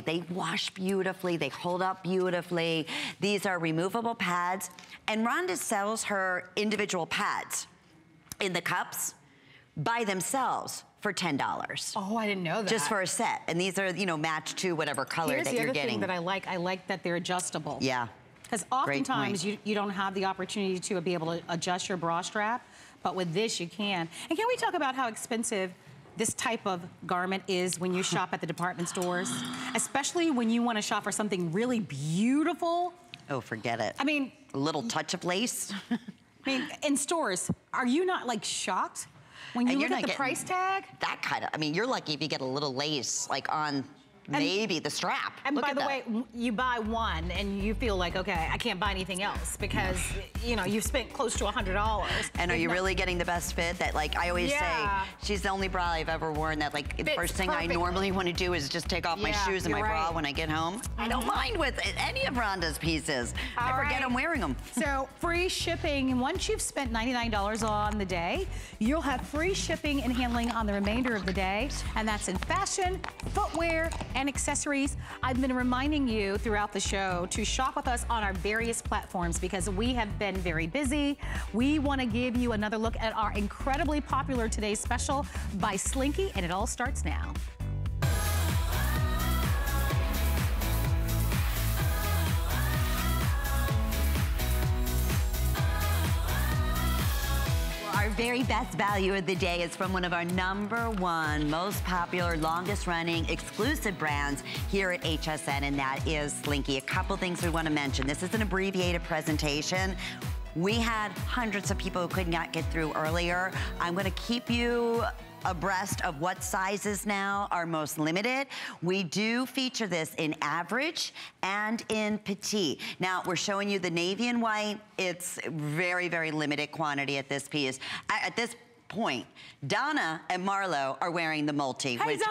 They wash beautifully, they hold up beautifully. These are removable pads. And Rhonda sells her individual pads in the cups by themselves for $10. Oh, I didn't know that. Just for a set. And these are, you know, matched to whatever color Here's that you're getting. other getting. thing that I like. I like that they're adjustable. Yeah. Because oftentimes you, you don't have the opportunity to be able to adjust your bra strap, but with this you can. And can we talk about how expensive this type of garment is when you shop at the department stores? Especially when you want to shop for something really beautiful. Oh, forget it. I mean... A little touch of lace. I mean, in stores, are you not like shocked when you And look you're at the price tag? That kind of, I mean, you're lucky if you get a little lace like on maybe the strap. And Look by the that. way, you buy one and you feel like, okay, I can't buy anything else because, you know, you've spent close to $100. And are you really getting the best fit? That like I always Yeah. say, she's the only bra I've ever worn that like the first thing perfectly. I normally want to do is just take off my shoes and my you're bra. Mm-hmm. when I get home. I don't mind with any of Rhonda's pieces. I forget right. I'm wearing them. So free shipping, once you've spent $99 on the day, you'll have free shipping and handling on the remainder of the day. And that's in fashion, footwear, and accessories. I've been reminding you throughout the show to shop with us on our various platforms because we have been very busy. We want to give you another look at our incredibly popular today's special by Slinky, and it all starts now. Our very best value of the day is from one of our number one, most popular, longest running, exclusive brands here at HSN, and that is Slinky. A couple things we want to mention. This is an abbreviated presentation. We had hundreds of people who could not get through earlier. I'm going to keep you abreast of what sizes now are most limited. We do feature this in average and in petite. Now, we're showing you the navy and white. It's very, very limited quantity at this piece. At this point, Donna and Marlo are wearing the multi. Hey, which, Donna,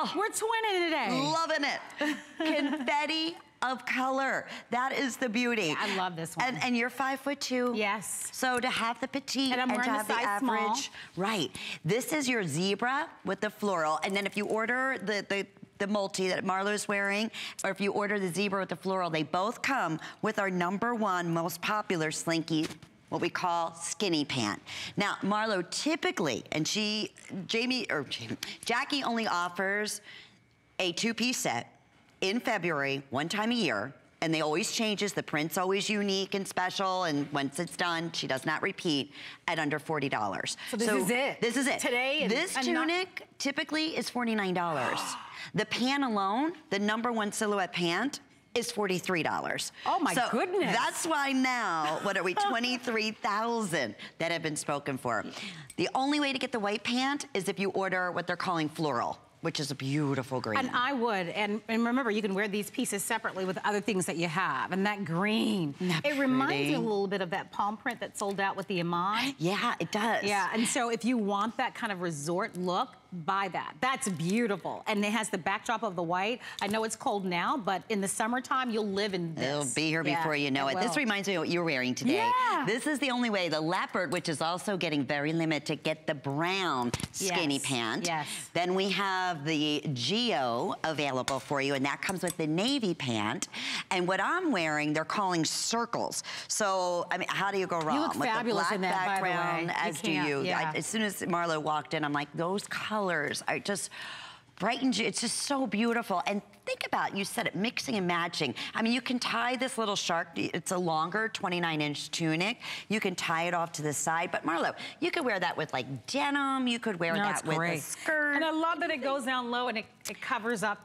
Oh, we're twinning today. loving it. Confetti of color. That is the beauty. I love this one. And, and you're five foot two. Yes. So to have the petite And I'm to wearing the have the size small. Right. This is your zebra with the floral. And then if you order the, the the multi that Marlo's wearing, or if you order the zebra with the floral, they both come with our number one most popular slinky what we call skinny pant. Now, Marlo typically, and she, Jamie, or Jamie, Jackie only offers a two-piece set in February, one time a year, and they always changes. The print's always unique and special, and once it's done, she does not repeat at under $40. So this is it. This is it. Today this tunic typically is $49. the pant alone, the number one silhouette pant, is $43. Oh, my So goodness. That's why now, what are we, 23,000 that have been spoken for. The only way to get the white pant is if you order what they're calling floral, which is a beautiful green. And I would, and, and remember, you can wear these pieces separately with other things that you have. And that green, that it reminds pretty? me a little bit of that palm print that sold out with the Iman. yeah, it does. Yeah, and so if you want that kind of resort look, buy that. That's beautiful. And it has the backdrop of the white. I know it's cold now, but in the summertime, you'll live in this. It'll be here Yeah, before you know it. This reminds me of what you're wearing today. Yeah. This is the only way. The leopard, which is also getting very limited, to get the brown skinny Yes, pant. yes. Then we have the Geo available for you, and that comes with the navy pant. And what I'm wearing, they're calling circles. So, I mean, how do you go wrong? You look with fabulous the black in that, by the way. background, You as do you. yeah. I- as soon as Marlo walked in, I'm like, those colors are just brightened you. It's just so beautiful. And think about, you said it, mixing and matching. I mean, you can tie this little shark, it's a longer 29 inch tunic. You can tie it off to the side. But Marlo, you could wear that with like denim. You could wear No, that with great. a skirt. And I love that it goes down low and it, it covers up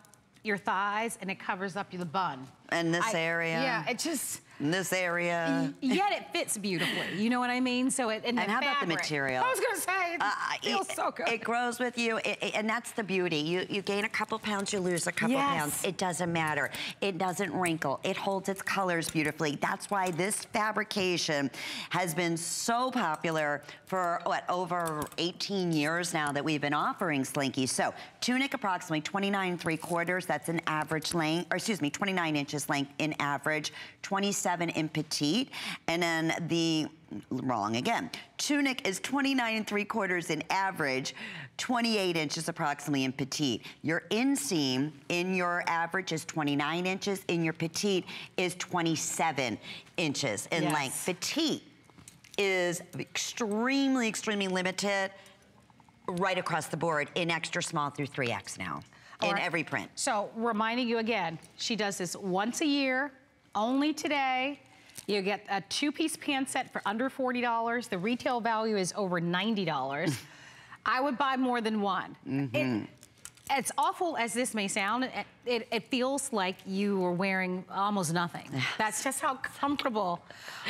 your thighs and it covers up the bun. And this I- area. Yeah, it just, in this area. yet it fits beautifully. You know what I mean? So it, and, And how about the material? I was gonna say, it Uh, feels it, so good. It grows with you, it- it- and that's the beauty. You you gain a couple pounds, you lose a couple Yes. pounds. It doesn't matter. It doesn't wrinkle. It holds its colors beautifully. That's why this fabrication has been so popular for, what, over 18 years now that we've been offering Slinky. So tunic approximately 29 and 3 quarters. That's an average length, or excuse me, 29 inches length in average, 27 in petite. And then the wrong again. Tunic is 29 and 3 quarters in average, 28 inches approximately in petite. Your inseam in your average is 29 inches, in your petite is 27 inches in yes. length. Petite is extremely, extremely limited right across the board in extra small through 3X now in right. every print. So reminding you again, she does this once a year, only today. You get a two-piece pant set for under $40. The retail value is over $90. I would buy more than one. Mm -hmm. it, mm-hmm. as awful as this may sound, it, it, it, feels like you are wearing almost nothing. That's just how comfortable.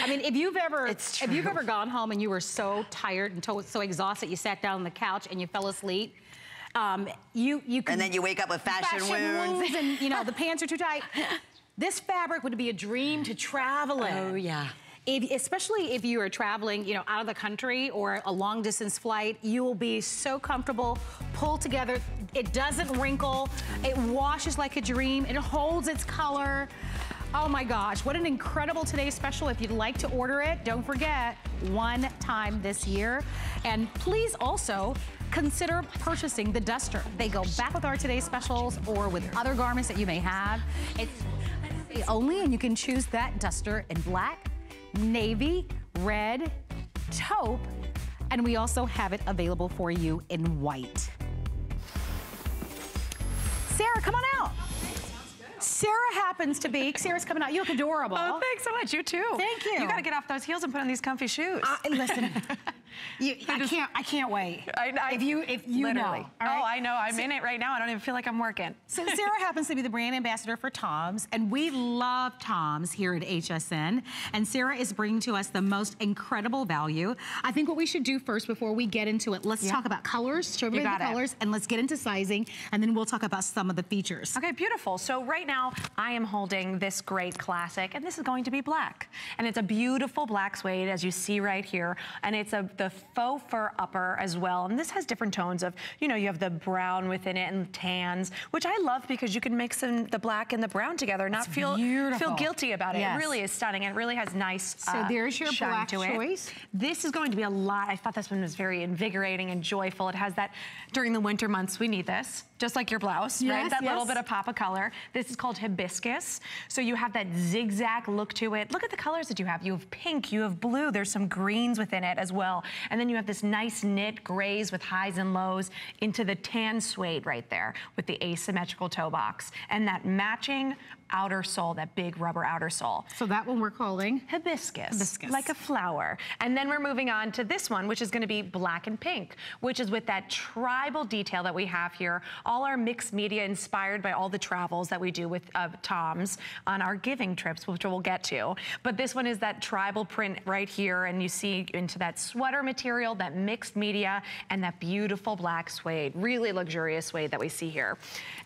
I mean, if you've ever if you've ever gone home and you were so tired and so, so exhausted, you sat down on the couch and you fell asleep, um, you you can, and then you wake up with fashion, fashion wounds. wounds and you know the pants are too tight. This fabric would be a dream to travel oh, in. Oh, yeah. If, especially if you are traveling, you know, out of the country or a long distance flight, you will be so comfortable, pulled together. It doesn't wrinkle. It washes like a dream. It holds its color. Oh my gosh, what an incredible today's special. If you'd like to order it, don't forget, one time this year. And please also consider purchasing the duster. They go back with our today's specials or with other garments that you may have. It's only, and you can choose that duster in black, navy, red, taupe, and we also have it available for you in white. Sarah, come on out. Sarah happens to be, Sarah's coming out. You look adorable. Oh, thanks so much. You too. Thank you. You got to get off those heels and put on these comfy shoes. Uh, listen, you, I just, can't. I can't wait. I, I, if you, if you literally. know. Oh, I know. I'm so, in it right now. I don't even feel like I'm working. So Sarah happens to be the brand ambassador for Toms, and we love Toms here at HSN. And Sarah is bringing to us the most incredible value. I think what we should do first before we get into it, let's yeah. talk about colors. Show everybody the colors, and let's get into sizing, and then we'll talk about some of the features. Okay, beautiful. So right now, I am holding this great classic, and this is going to be black. And it's a beautiful black suede, as you see right here. And it's a the faux fur upper as well. And this has different tones of, you know, you have the brown within it and tans, which I love because you can mix in the black and the brown together, not feel feel guilty about it. Yes. It really is stunning. It really has nice So uh, there's your black choice. This is going to be a lot. I thought this one was very invigorating and joyful. It has that, during the winter months, we need this just like your blouse, yes, right? That yes. little bit of pop of color. This is called hibiscus. So you have that zigzag look to it. Look at the colors that you have. You have pink, you have blue, there's some greens within it as well. And then you have this nice knit grays with highs and lows into the tan suede right there with the asymmetrical toe box. And that matching outer sole, that big rubber outer sole. So that one we're calling? Hibiscus. Hibiscus. Like a flower. And then we're moving on to this one, which is gonna be black and pink, which is with that tribal detail that we have here. All our mixed media inspired by all the travels that we do with uh, Toms on our giving trips, which we'll get to. But this one is that tribal print right here, and you see into that sweater material, that mixed media, and that beautiful black suede, really luxurious suede that we see here.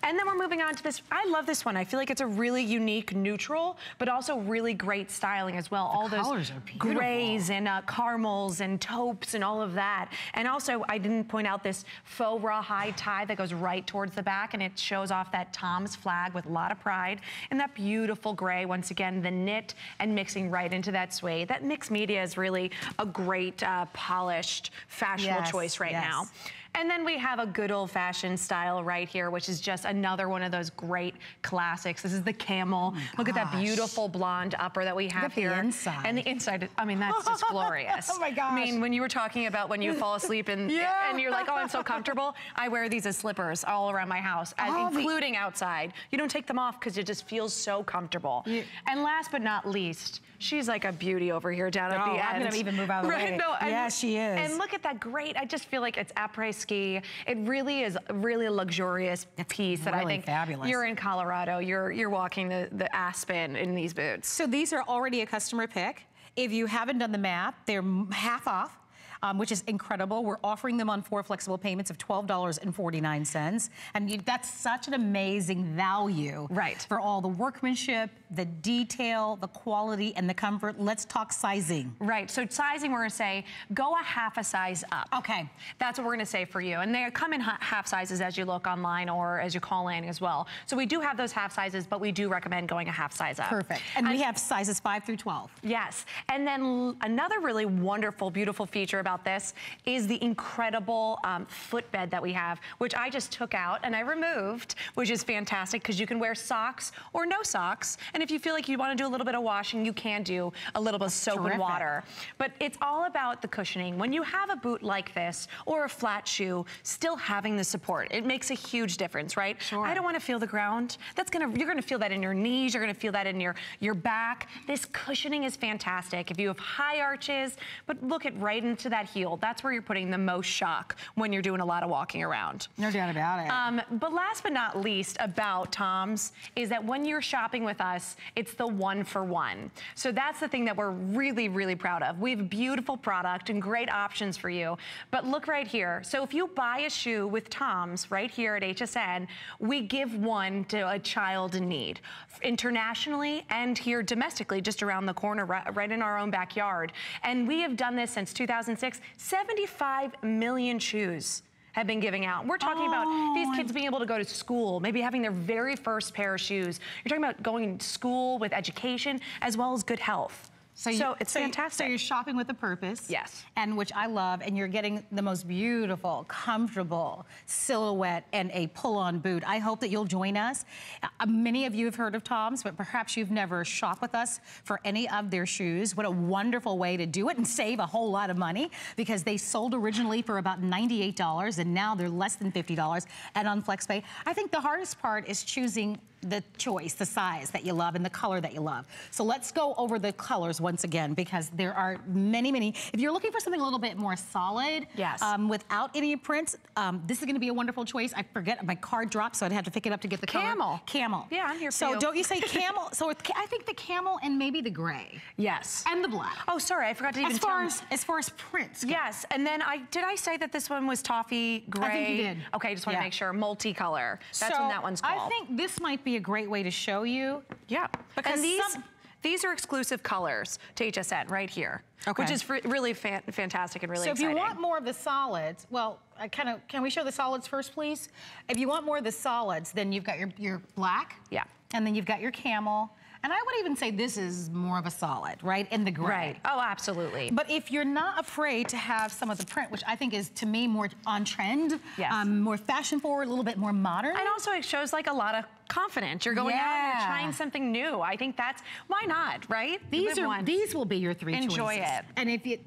And then we're moving on to this. I love this one. I feel like it's a really unique neutral, but also really great styling as well. The all those grays and uh, caramels and taupes and all of that. And also, I didn't point out this faux rawhide tie that goes right towards the back and it shows off that Toms flag with a lot of pride. And that beautiful gray, once again, the knit and mixing right into that suede. That mixed media is really a great uh, polished, fashionable yes, choice right yes. now. And then we have a good old fashioned style right here, which is just another one of those great classics. This is the camel. Oh Look at that beautiful blonde upper that we have here. The inside. And the inside, I mean, that's just glorious. oh my gosh. I mean, when you were talking about when you fall asleep and, yeah. and you're like, oh, I'm so comfortable, I wear these as slippers all around my house, oh, including outside. You don't take them off because it just feels so comfortable. Yeah. And last but not least, she's like a beauty over here down at the end. I'm gonna even move out of the right? way. No, and, yeah, she is. And look at that great, I just feel like it's après ski. It really is really a luxurious piece that really I think fabulous. you're in Colorado, you're, you're walking the, the Aspen in these boots. So these are already a customer pick. If you haven't done the math, they're half off. Um, which is incredible. We're offering them on four flexible payments of $12.49. And you, that's such an amazing value. Right. For all the workmanship, the detail, the quality, and the comfort. Let's talk sizing. Right, so sizing, we're gonna say, go a half a size up. Okay. That's what we're gonna say for you. And they come in half sizes as you look online or as you call in as well. So we do have those half sizes, but we do recommend going a half size up. Perfect. And, and we have sizes five through 12. Yes. And then another really wonderful, beautiful feature about this is the incredible um, footbed that we have, which I just took out and I removed, which is fantastic because you can wear socks or no socks. And if you feel like you want to do a little bit of washing, you can do a little bit of soap Terrific. and water. But it's all about the cushioning. When you have a boot like this or a flat shoe, still having the support, it makes a huge difference, right? Sure. I don't want to feel the ground. That's gonna, you're gonna feel that in your knees, you're gonna feel that in your, your back. This cushioning is fantastic. If you have high arches, but look at right into that heel, that's where you're putting the most shock when you're doing a lot of walking around. No doubt about it. Um, but last but not least about Toms is that when you're shopping with us, it's the one for one. So that's the thing that we're really, really proud of. We have beautiful product and great options for you. But look right here. So if you buy a shoe with Toms right here at HSN, we give one to a child in need internationally and here domestically, just around the corner, right, right in our own backyard. And we have done this since 2006, 75 million shoes have been giving out. We're talking oh, about these kids being able to go to school, maybe having their very first pair of shoes. You're talking about going to school with education as well as good health. So, you, so it's so fantastic. You, so you're shopping with a purpose. Yes. And which I love, and you're getting the most beautiful, comfortable silhouette and a pull-on boot. I hope that you'll join us. Uh, many of you have heard of Toms, but perhaps you've never shopped with us for any of their shoes. What a wonderful way to do it and save a whole lot of money because they sold originally for about $98 and now they're less than $50 and on FlexPay. I think the hardest part is choosing the choice, the size that you love and the color that you love. So let's go over the colors once again because there are many, many. If you're looking for something a little bit more solid, yes. Um, without any prints, um, this is gonna be a wonderful choice. I forget, my card dropped, so I'd have to pick it up to get the camel. Color. Camel. Yeah, I'm here for so you. So don't you say camel? so I think the camel and maybe the gray. Yes. And the black. Oh, sorry, I forgot to even as far as, as far as prints. Go. Yes, and then I did I say that this one was toffee gray? I think you did. Okay, I just want to yeah. make sure. Multicolor. That's so what that one's called. I think this might be a great way to show you. Yeah, because these, some, these are exclusive colors to HSN right here. Okay. Which is really fan fantastic and really so exciting. So if you want more of the solids, well, I kind of, can we show the solids first, please? If you want more of the solids, then you've got your, your black. Yeah. And then you've got your camel. And I would even say this is more of a solid, right? In the gray. Right. Oh, absolutely. But if you're not afraid to have some of the print, which I think is, to me, more on trend, yes. um, more fashion forward, a little bit more modern. And also it shows like a lot of confidence. You're going yeah. out and you're trying something new. I think that's, why not, right? These are, these will be your three Enjoy choices. it. And if you,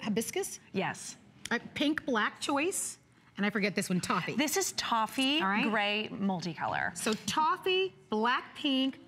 hibiscus? Yes. A pink black choice. And I forget this one, toffee. This is toffee, right. gray, multicolor. So toffee, black, pink,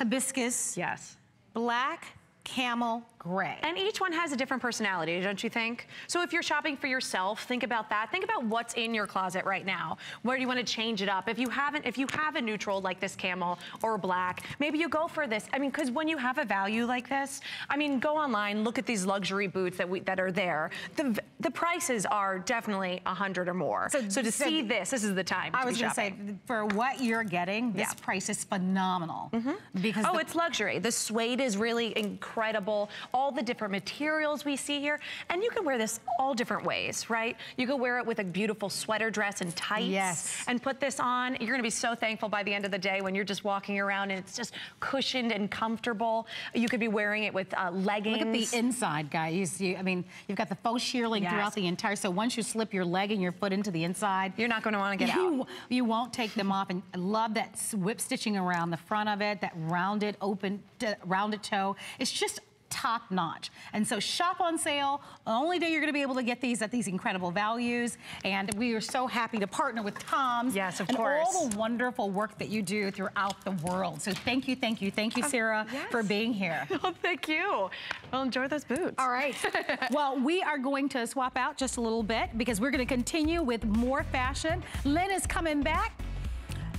hibiscus. Yes. Black, camel, gray. And each one has a different personality, don't you think? So if you're shopping for yourself, think about that. Think about what's in your closet right now. Where do you want to change it up? If you haven't, if you have a neutral like this camel or black, maybe you go for this. I mean, because when you have a value like this, I mean, go online, look at these luxury boots that we that are there. The the prices are definitely a hundred or more. So, so to so see this, this is the time. I was going to say, for what you're getting, this yeah. price is phenomenal. Mm -hmm. Because oh, it's luxury. The suede is really incredible all the different materials we see here. And you can wear this all different ways, right? You can wear it with a beautiful sweater dress and tights yes. and put this on. You're gonna be so thankful by the end of the day when you're just walking around and it's just cushioned and comfortable. You could be wearing it with uh, leggings. Look at the inside, guys. You, I mean, you've got the faux shearling yes. throughout the entire, so once you slip your leg and your foot into the inside, you're not gonna wanna get you, out. You won't take them off and I love that whip stitching around the front of it, that rounded, open, rounded toe. It's just top notch. And so shop on sale. The only day you're going to be able to get these at these incredible values. And we are so happy to partner with Toms. Yes, of and course. all the wonderful work that you do throughout the world. So thank you, thank you, thank you, oh, Sarah, yes. for being here. Oh, thank you. Well, enjoy those boots. All right. well, we are going to swap out just a little bit because we're going to continue with more fashion. Lynn is coming back.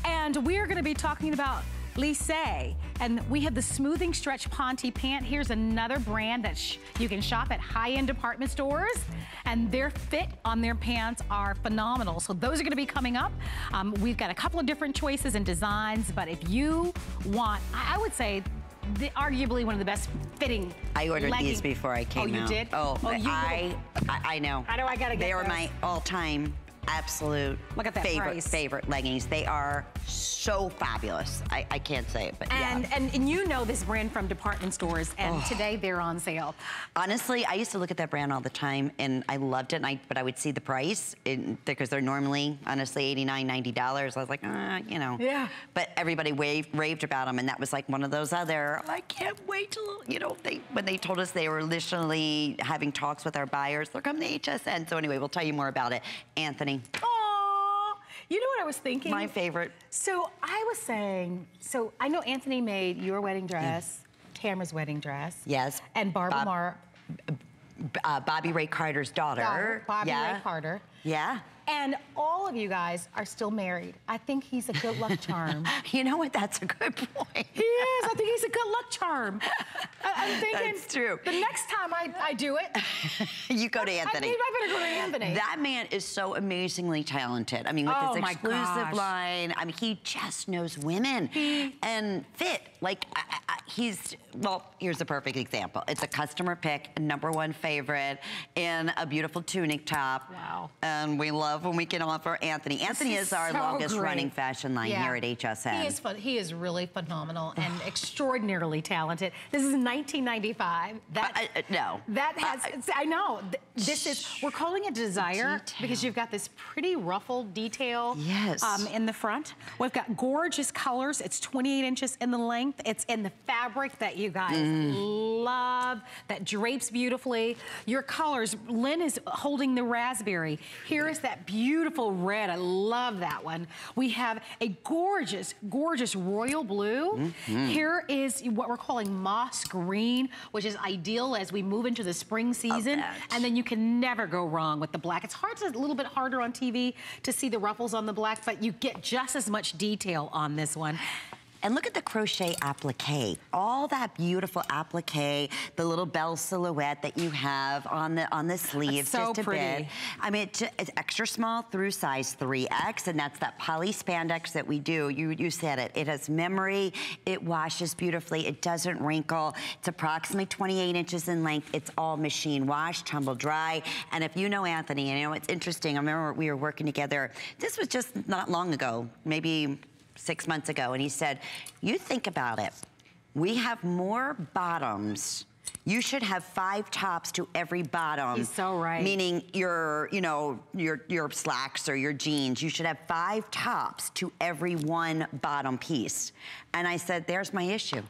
And we're going to be talking about Lysse. And we have the Smoothing Stretch Ponte pant. Here's another brand that you can shop at high-end department stores. And their fit on their pants are phenomenal. So those are gonna be coming up. Um, we've got a couple of different choices and designs, but if you want, I, I would say the, arguably one of the best fitting. I ordered legging. these before I came out. Oh, you out. did? Oh, oh you I, I, I know. I know I gotta get They are my all-time absolute Look at that favorite price. favorite leggings. They are so fabulous. I, I can't say it, but And, yeah. and and you know this brand from department stores, and Oh. today they're on sale. Honestly, I used to look at that brand all the time, and I loved it. And I, but I would see the price in, because they're normally, honestly, $89, $90. I was like, uh, you know. Yeah. But everybody waved, raved about them, and that was like one of those other. I can't wait till you know they when they told us they were literally having talks with our buyers. They're coming to HSN. So anyway, we'll tell you more about it. Anthony, Aww. You know what I was thinking? my favorite. So I was saying, so I know Anthony made your wedding dress, Tamara's wedding dress. Yes. And Barbara Bob- Mar, Uh, Bobby Ray Carter's daughter. daughter, Bobby yeah. Ray Carter. Yeah. And all of you guys are still married. I think he's a good luck charm. You know what? That's a good point. he is. I think he's a good luck charm. I, I'm thinking. That's true. The next time I, I do it, you go to Anthony. I think I better go to Anthony. That man is so amazingly talented. I mean, with Oh, his my exclusive gosh. line, I mean, he just knows women and fit. Like, I, I- he's, well, here's a perfect example. It's a customer pick, number one favorite in a beautiful tunic top. Wow. And we love when we can offer Anthony. Anthony is, our so longest great. running fashion line Yeah. here at HSN. He is fun. He is really phenomenal and extraordinarily talented. This is 1995. That I- I- no. That has. I, know. Th- This is. We're calling it desire Detail. because you've got this pretty ruffled detail. Yes. Um, in the front, we've got gorgeous colors. It's 28 inches in the length. It's in the fabric that you guys Mm. love. That drapes beautifully. Your colors. Lynn is holding the raspberry. Here is that beautiful red. I love that one. We have a gorgeous, gorgeous royal blue. Mm-hmm. Here is what we're calling moss green, which is ideal as we move into the spring season. And then you can never go wrong with the black. It's hard to, a little bit harder on TV to see the ruffles on the black, but you get just as much detail on this one. And look at the crochet applique. All that beautiful applique, the little bell silhouette that you have on the on the sleeves, so just a pretty. bit. I mean, it's, it's extra small through size 3X, and that's that poly spandex that we do. You, you said it. It has memory. It washes beautifully. It doesn't wrinkle. It's approximately 28 inches in length. It's all machine wash, tumble dry. And if you know Anthony, and you know, it's interesting. I remember we were working together. This was just not long ago, maybe six months ago, and he said, you think about it. We have more bottoms. You should have five tops to every bottom. He's so right. Meaning your, you know, your your slacks or your jeans. You should have five tops to every one bottom piece. And I said, there's my issue.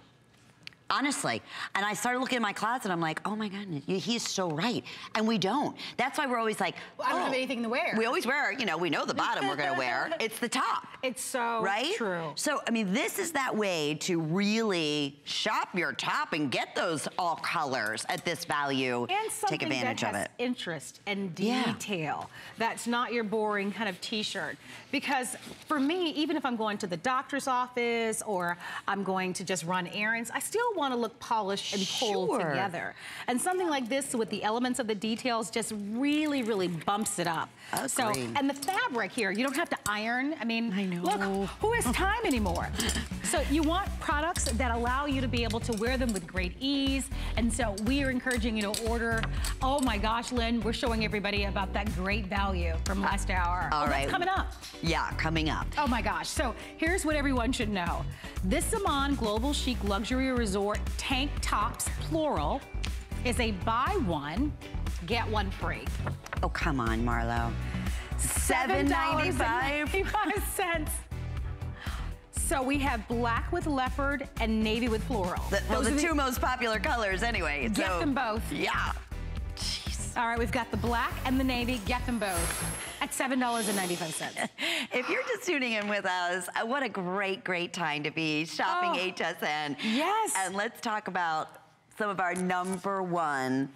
Honestly. And I started looking at my closet. And I'm like, oh my goodness, he's so right. And we don't. That's why we're always like, I don't have oh. anything to wear. We always wear, you know, we know the bottom we're gonna wear. It's the top. It's so right? true. So, I mean, this is that way to really shop your top and get those all colors at this value. And something Take advantage that of has it. interest and Yeah. detail. That's not your boring kind of t-shirt. Because for me, even if I'm going to the doctor's office or I'm going to just run errands, I still want to look polished and pulled Sure. together. And something like this with the elements of the details just really, really bumps it up. So, Agreed. and the fabric here, you don't have to iron. I mean, I know. look, who has time anymore? So you want products that allow you to be able to wear them with great ease. And so we are encouraging you to order. Oh my gosh, Lynn, we're showing everybody about that great value from uh, last hour. All oh, right. coming up. Yeah, coming up. Oh my gosh. So here's what everyone should know. This Iman Global Chic Luxury Resort tank tops, plural, is a buy one, get one free. Oh, come on, Marlo. $7.95? $7.95. So we have black with leopard and navy with floral. The, well, Those the two most popular colors anyway. Get so- them both. Yeah. Jeez. All right, we've got the black and the navy. Get them both at $7.95. If you're just tuning in with us, uh, what a great, great time to be shopping Oh, HSN. yes. And let's talk about some of our number one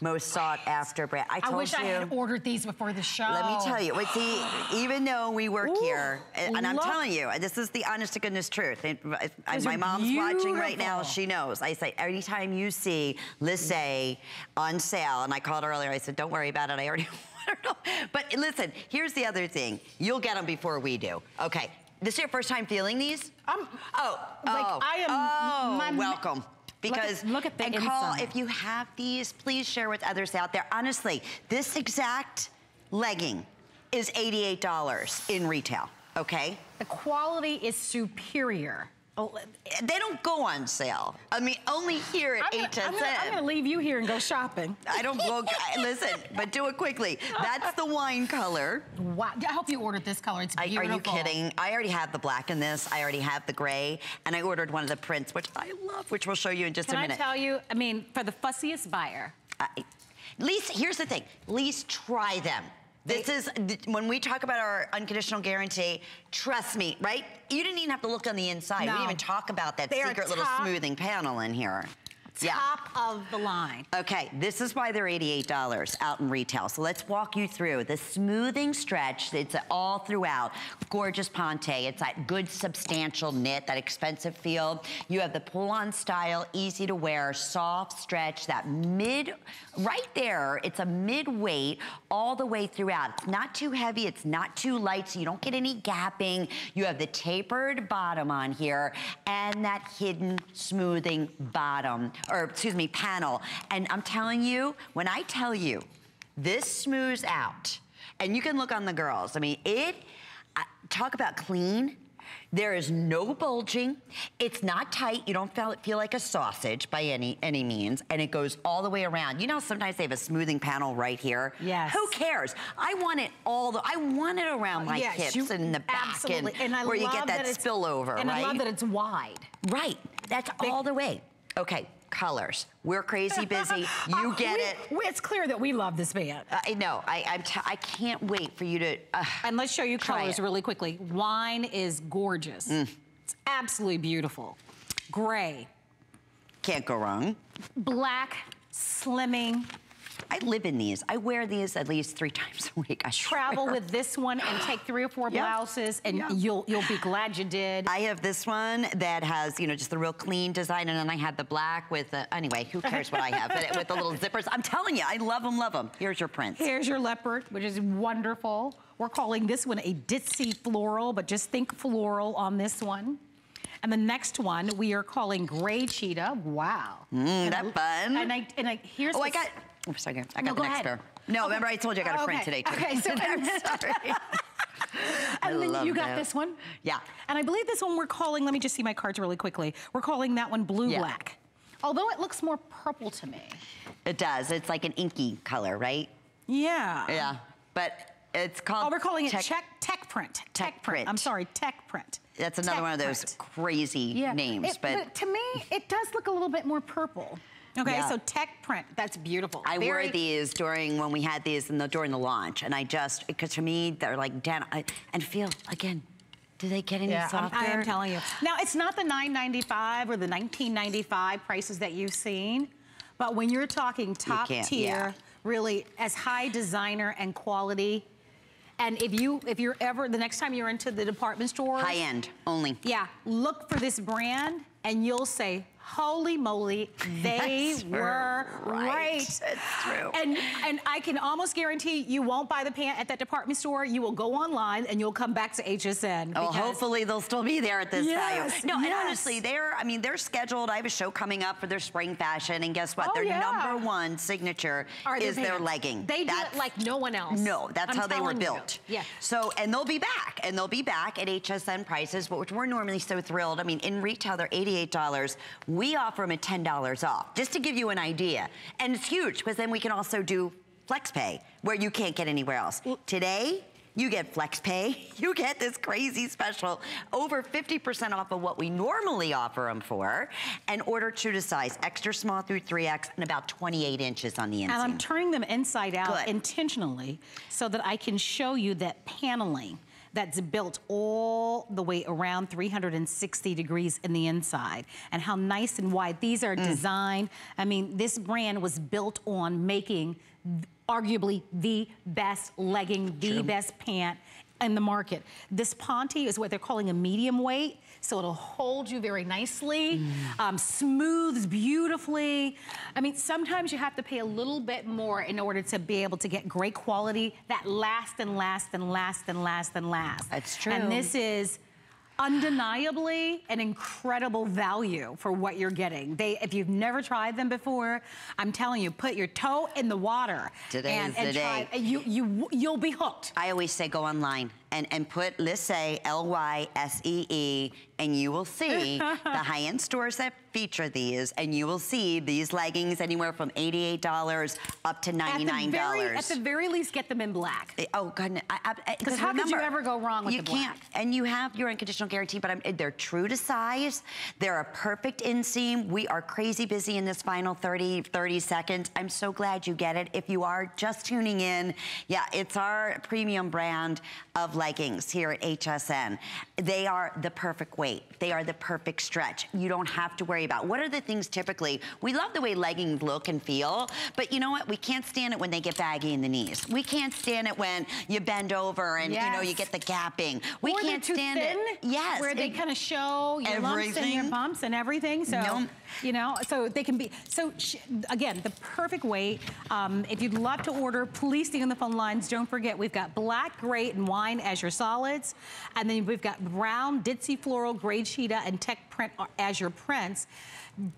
most sought after brand. I I wish you. I had ordered these before the show. Let me tell you, see, even though we work Ooh, here, and, and I'm telling you, this is the honest to goodness truth. And, uh, Those my mom's watching right now, she knows. I say, anytime you see Lysse on sale, and I called earlier, I said, don't worry about it, I already them. But listen, here's the other thing. You'll get them before we do. Okay, this is your first time feeling these? I'm- oh, like, oh, I am- oh, my- welcome. Because look at the and call inside. if you have these, please share with others out there. Honestly, this exact legging is $88 in retail, okay? The quality is superior. Oh, They don't go on sale. I mean, only here at I'm gonna, HSN. I'm, gonna, leave you here and go shopping. I don't go, listen, but do it quickly. That's the wine color. Wow. I hope you ordered this color. It's I, are you kidding? I already have the black in this. I already have the gray. And I ordered one of the prints, which I love, which we'll show you in just a minute. Can I tell you, I mean, for the fussiest buyer, I, least, here's the thing. At least try them. This is, when we talk about our unconditional guarantee, trust me, right? You didn't even have to look on the inside. We didn't even talk about that They secret little smoothing panel in here. Top of the line. Okay, this is why they're $88 out in retail. So let's walk you through the smoothing stretch. It's all throughout. Gorgeous ponte. It's that good substantial knit, that expensive feel. You have the pull-on style, easy to wear, soft stretch, that mid, right there, it's a mid-weight all the way throughout. It's not too heavy, it's not too light, so you don't get any gapping. You have the tapered bottom on here and that hidden smoothing bottom, or excuse me, panel. And I'm telling you, when I tell you, this smooths out, and you can look on the girls. I mean, it, I- talk about clean. There is no bulging. It's not tight. You don't feel, feel like a sausage by any any means, and it goes all the way around. You know, sometimes they have a smoothing panel right here. Yes. Who cares? I want it all the. I want it around my Yes, hips you- and in the back, absolutely. and, I where you get that, it's- spillover, And right? I love that it's wide. right. That's all the way. Okay, colors. We're crazy busy. You Oh, get we- it. It's clear that we love this band. I know. I I'm t- I can't wait for you to. Uh, And let's show you colors it. really quickly. Wine is gorgeous. Mm. It's absolutely beautiful. Gray, can't go wrong. black, slimming. I live in these. I wear these at least three times a week. I Travel swear. with this one and take three or four Yeah. blouses, and Yeah. you'll you'll be glad you did. I have this one that has, you know, just the real clean design, and then I have the black with the, anyway, who cares what I have, but with the little zippers. I'm telling you, I love them, love them. Here's your prints. Here's your leopard, which is wonderful. We're calling this one a ditzy floral, but just think floral on this one. And the next one we are calling gray cheetah. Wow. Mm, that I- fun. And I and I here's Oh, I got, oh, sorry, I No, got go the next ahead. pair. No, remember I told you I got a oh, print Okay, today, too. okay, so- I'm sorry. I And then love you got that. this one? Yeah. And I believe this one we're calling, let me just see my cards really quickly. We're calling that one blue Yeah. black. Although it looks more purple to me. It does. It's like an inky color, right? Yeah. Yeah. But it's called. Oh, we're calling it tech- tech, tech print. Tech print. I'm sorry, tech print. That's another Tech one of those print. crazy names, It- but, to me, it does look a little bit more purple. Okay, Yeah. so tech print, that's beautiful. I Very- wore these during when we had these in the during the launch, and I just because to me they're like down I, and feel again. Do they get any Yeah, I'm- softer? I am telling you. Now, it's not the $9.95 or the $19.95 prices that you've seen, but when you're talking top can't- tier, yeah. really as high designer and quality, and if you if you're ever the next time you're into the department store, High end only. yeah, look for this brand, and you'll say, "Holy moly, they That's were right. right." It's true. And and I can almost guarantee you won't buy the pant at that department store. You will go online and you'll come back to HSN. Oh, hopefully they'll still be there at this Yes, value. No, and honestly, they're, I mean, they're scheduled. I have a show coming up for their spring fashion, and guess what? Oh, their yeah. number one signature Are is their legging. They do That's- it like no one else. No, that's I'm how they were telling you. built. Yeah. So, and they'll be back, and they'll be back at HSN prices, which we're normally so thrilled. I mean, in retail, they're $88. We offer them at $10 off, just to give you an idea. And it's huge, because then we can also do flex pay, where you can't get anywhere else. Today, you get flex pay. You get this crazy special, over 50% off of what we normally offer them for, and order true to size, extra small through 3X, and about 28 inches on the inside. And I'm turning them inside out Good. intentionally so that I can show you that paneling that's built all the way around 360 degrees in the inside. And how nice and wide. These are mm. designed, I mean, this brand was built on making arguably the best legging, the best pant in the market. This Ponte is what they're calling a medium weight, so it'll hold you very nicely, mm. um, smooths beautifully. I mean, sometimes you have to pay a little bit more in order to be able to get great quality that lasts and lasts and lasts and lasts and lasts. That's true. And this is undeniably an incredible value for what you're getting. They, if you've never tried them before, I'm telling you, put your toe in the water. Today and, is and the try, day. You, you, you'll be hooked. I always say go online and, and put Lysse, L-Y-S-E-E, and you will see the high-end stores that feature these, and you will see these leggings anywhere from $88 up to $99. At the very, at the very least, get them in black. Eh, oh, goodness. Because how remember, could you ever go wrong with you the black? can't. And you have your unconditional guarantee, but I'm, they're true to size. They're a perfect inseam. We are crazy busy in this final 30, 30 seconds. I'm so glad you get it. If you are just tuning in, yeah, it's our premium brand of leggings here at HSN. They are the perfect weight. They are the perfect stretch. You don't have to worry about what are the things typically. We love the way leggings look and feel, but you know what? We can't stand it when they get baggy in the knees. We can't stand it when you bend over and yes. you know you get the gapping. We or can't stand thin, it. Yes. Where they kind of show your everything. lumps and your bumps and everything. So nope. You know, so they can be so again, the perfect weight. Um, if you'd love to order, please stay on the phone lines. Don't forget we've got black, gray, and wine as your solids. And then we've got brown, ditzy floral, gray cheetah, and tech print as your prints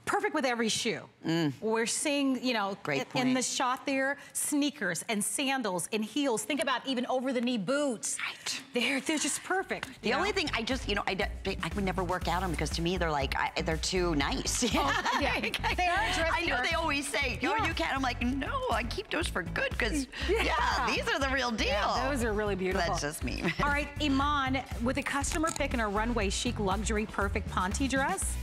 perfect with every shoe. Mm. We're seeing, you know, in the shot there, sneakers and sandals and heels. Think about even over-the-knee boots. Right. They're, they're just perfect. The know? only thing I just, you know, I, I would never work out them because to me they're like, I, they're too nice. Oh, yeah. they are I know they always say, oh, yeah. you can't. I'm like, no, I keep those for good because, yeah. yeah. these are the real deal. Yeah, those are really beautiful. That's just me. All right, Iman, with a customer pick in a runway chic luxury perfect Ponte dress,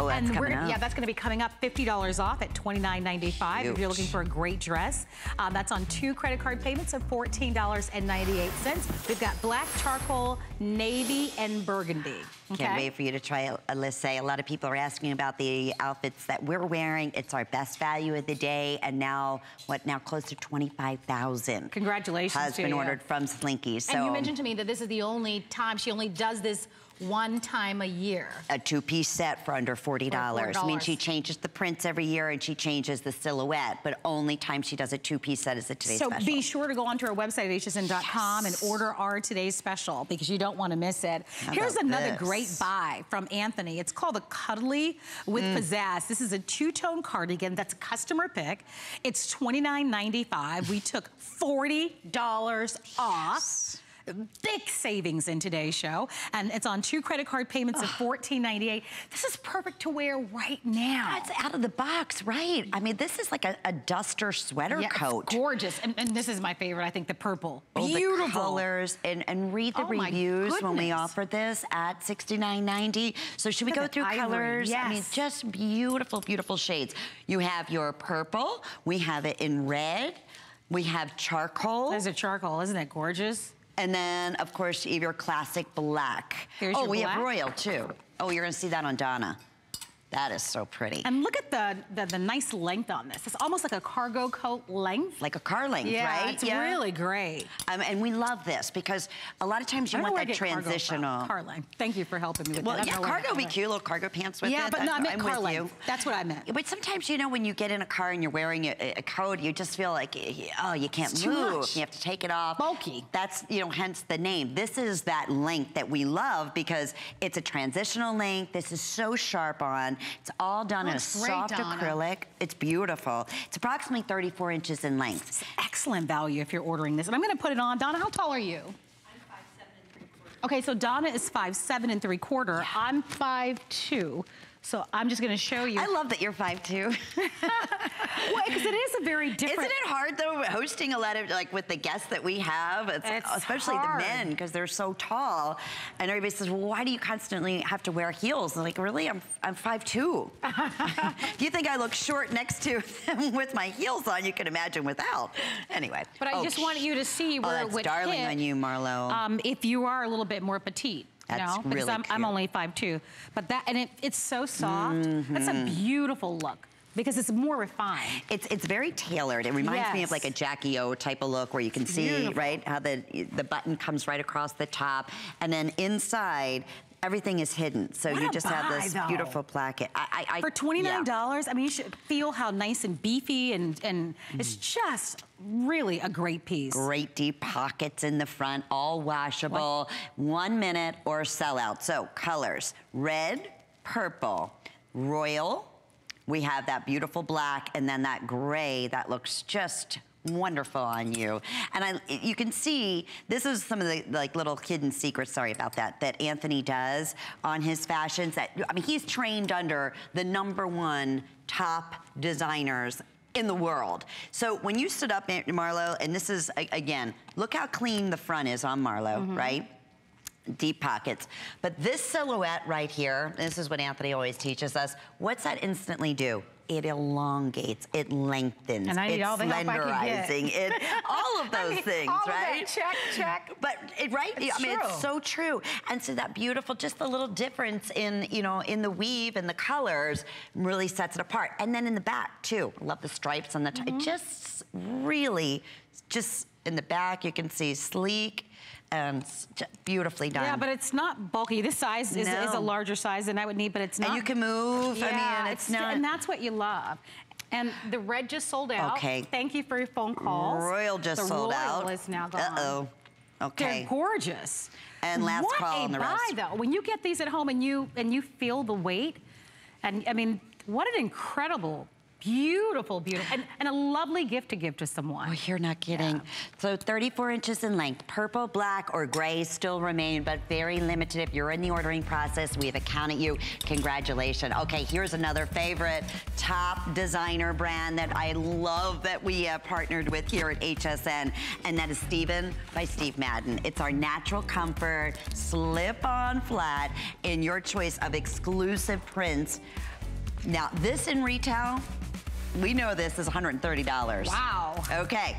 Oh, that's and coming up. Yeah, that's going to be coming up $50 off at $29.95 if you're looking for a great dress. Um, that's on two credit card payments of $14.98. We've got black, charcoal, navy, and burgundy. Okay. Can't wait for you to try Lysse. A lot of people are asking about the outfits that we're wearing. It's our best value of the day, and now, what, now close to 25,000. Congratulations Has been ordered from Slinky. So. And you mentioned to me that this is the only time she only does this one time a year. A two-piece set for under $40. $40. I mean, she changes the prints every year and she changes the silhouette, but only time she does a two-piece set is a today's so special. So be sure to go onto our website, at hsn.com, yes. and order our today's special because you don't want to miss it. How Here's another this? great buy from Anthony. It's called the Cuddly with mm. Pizzazz. This is a two-tone cardigan that's a customer pick. It's $29.95. We took $40 yes. Big savings in today's show. And it's on two credit card payments of $14.98. This is perfect to wear right now. It's out of the box, right? I mean, this is like a, a duster sweater yeah, coat. gorgeous. And, and, this is my favorite, I think, the purple. Oh, Beautiful. The colors. And, and read the oh reviews when we offered this at $69.90. So should we Look go through colors? Yes. I mean, just beautiful, beautiful shades. You have your purple. We have it in red. We have charcoal. There's a charcoal. Isn't it gorgeous? And then, of course, you have your classic black. Here's oh, we black. have royal, too. Oh, you're going to see that on Donna. That is so pretty. And look at the, the, the nice length on this. It's almost like a cargo coat length. Like a car length, yeah, right? It's yeah, it's really great. Um, and we love this because a lot of times you want that transitional. Car length. Thank you for helping me with well, that. Well, yeah, cargo would be cute, little cargo pants with yeah, it. Yeah, but not meant car length. You. That's what I meant. But sometimes, you know, when you get in a car and you're wearing a, a coat, you just feel like, oh, you can't it's move. You have to take it off. Bulky. That's, you know, hence the name. This is that length that we love because it's a transitional length. This is so sharp on. It's all done done in a soft Donna. acrylic. It's beautiful. It's approximately 34 inches in length. It's excellent value if you're ordering this. And I'm gonna put it on. Donna, how tall are you? Okay, so Donna is five seven and three quarter. Yeah. I'm five two. So I'm just gonna show you. I love that you're 5'2". well, because it is a very different. Isn't it hard though, hosting a lot of, like with the guests that we have, it's, It's especially hard. the men, because they're so tall. And everybody says, well, why do you constantly have to wear heels? I'm like, really? I'm, I'm 5'2". if you think I look short next to them with my heels on, you can imagine without. Anyway. But I Oh, just want you to see Oh, where that's it would darling hit, on you, Marlo. Um, if you are a little bit more petite. That's know, because I'm, I'm only 5'2". But that, and it, it's so soft. That's Mm-hmm. a beautiful look because it's more refined. It's it's very tailored. It reminds me of like a Jackie O type of look where you can see, beautiful. right, how the the button comes right across the top. And then inside, everything is hidden. So What you just have this though. beautiful placket. I, I, I, For $29, yeah. I mean, you should feel how nice and beefy and, and it's just really a great piece. Great deep pockets in the front, all washable, one minute or sell out. So colors, red, purple, royal, we have that beautiful black, and then that gray that looks just wonderful on you. And I, you can see, this is some of the like little hidden secrets, sorry about that, that Anthony does on his fashions that, I mean, he's trained under the number one top designers in the world. So when you stood up, Marlo, and this is, again, look how clean the front is on Marlo, mm-hmm. right? Deep pockets. But this silhouette right here, this is what Anthony always teaches us, what's that instantly do? It elongates, it lengthens, And I need it's all the help I can get. slenderizing, it, all of I those mean, things, all of that. right? Check, check. But it, right, It's I mean, true. it's so true. And so that beautiful, just the little difference in, you know, in the weave and the colors really sets it apart. And then in the back too, love the stripes on the top. Mm-hmm. It just really, just in the back, you can see sleek and beautifully done. Yeah, but it's not bulky. This size is, is a larger size than I would need, but it's not. and you can move. Yeah, I mean, it's, not. and that's what you love. And the red just sold out. Okay. Thank you for your phone calls. Royal just the sold Royal out. is now gone. Uh-oh. Okay. They're gorgeous. And last what call on the buy, rest. though. When you get these at home and you and you feel the weight, and I mean, what an incredible, beautiful, beautiful, and, and a lovely gift to give to someone. Oh, you're not kidding. Yeah. So 34 inches in length. Purple, black, or gray still remain, but very limited. If you're in the ordering process, we have accounted you. Congratulations. Okay, here's another favorite top designer brand that I love that we uh, partnered with here at HSN, and that is Steven by Steve Madden. It's our natural comfort, slip-on flat in your choice of exclusive prints. Now, this in retail, we know this is $130. Wow. Okay.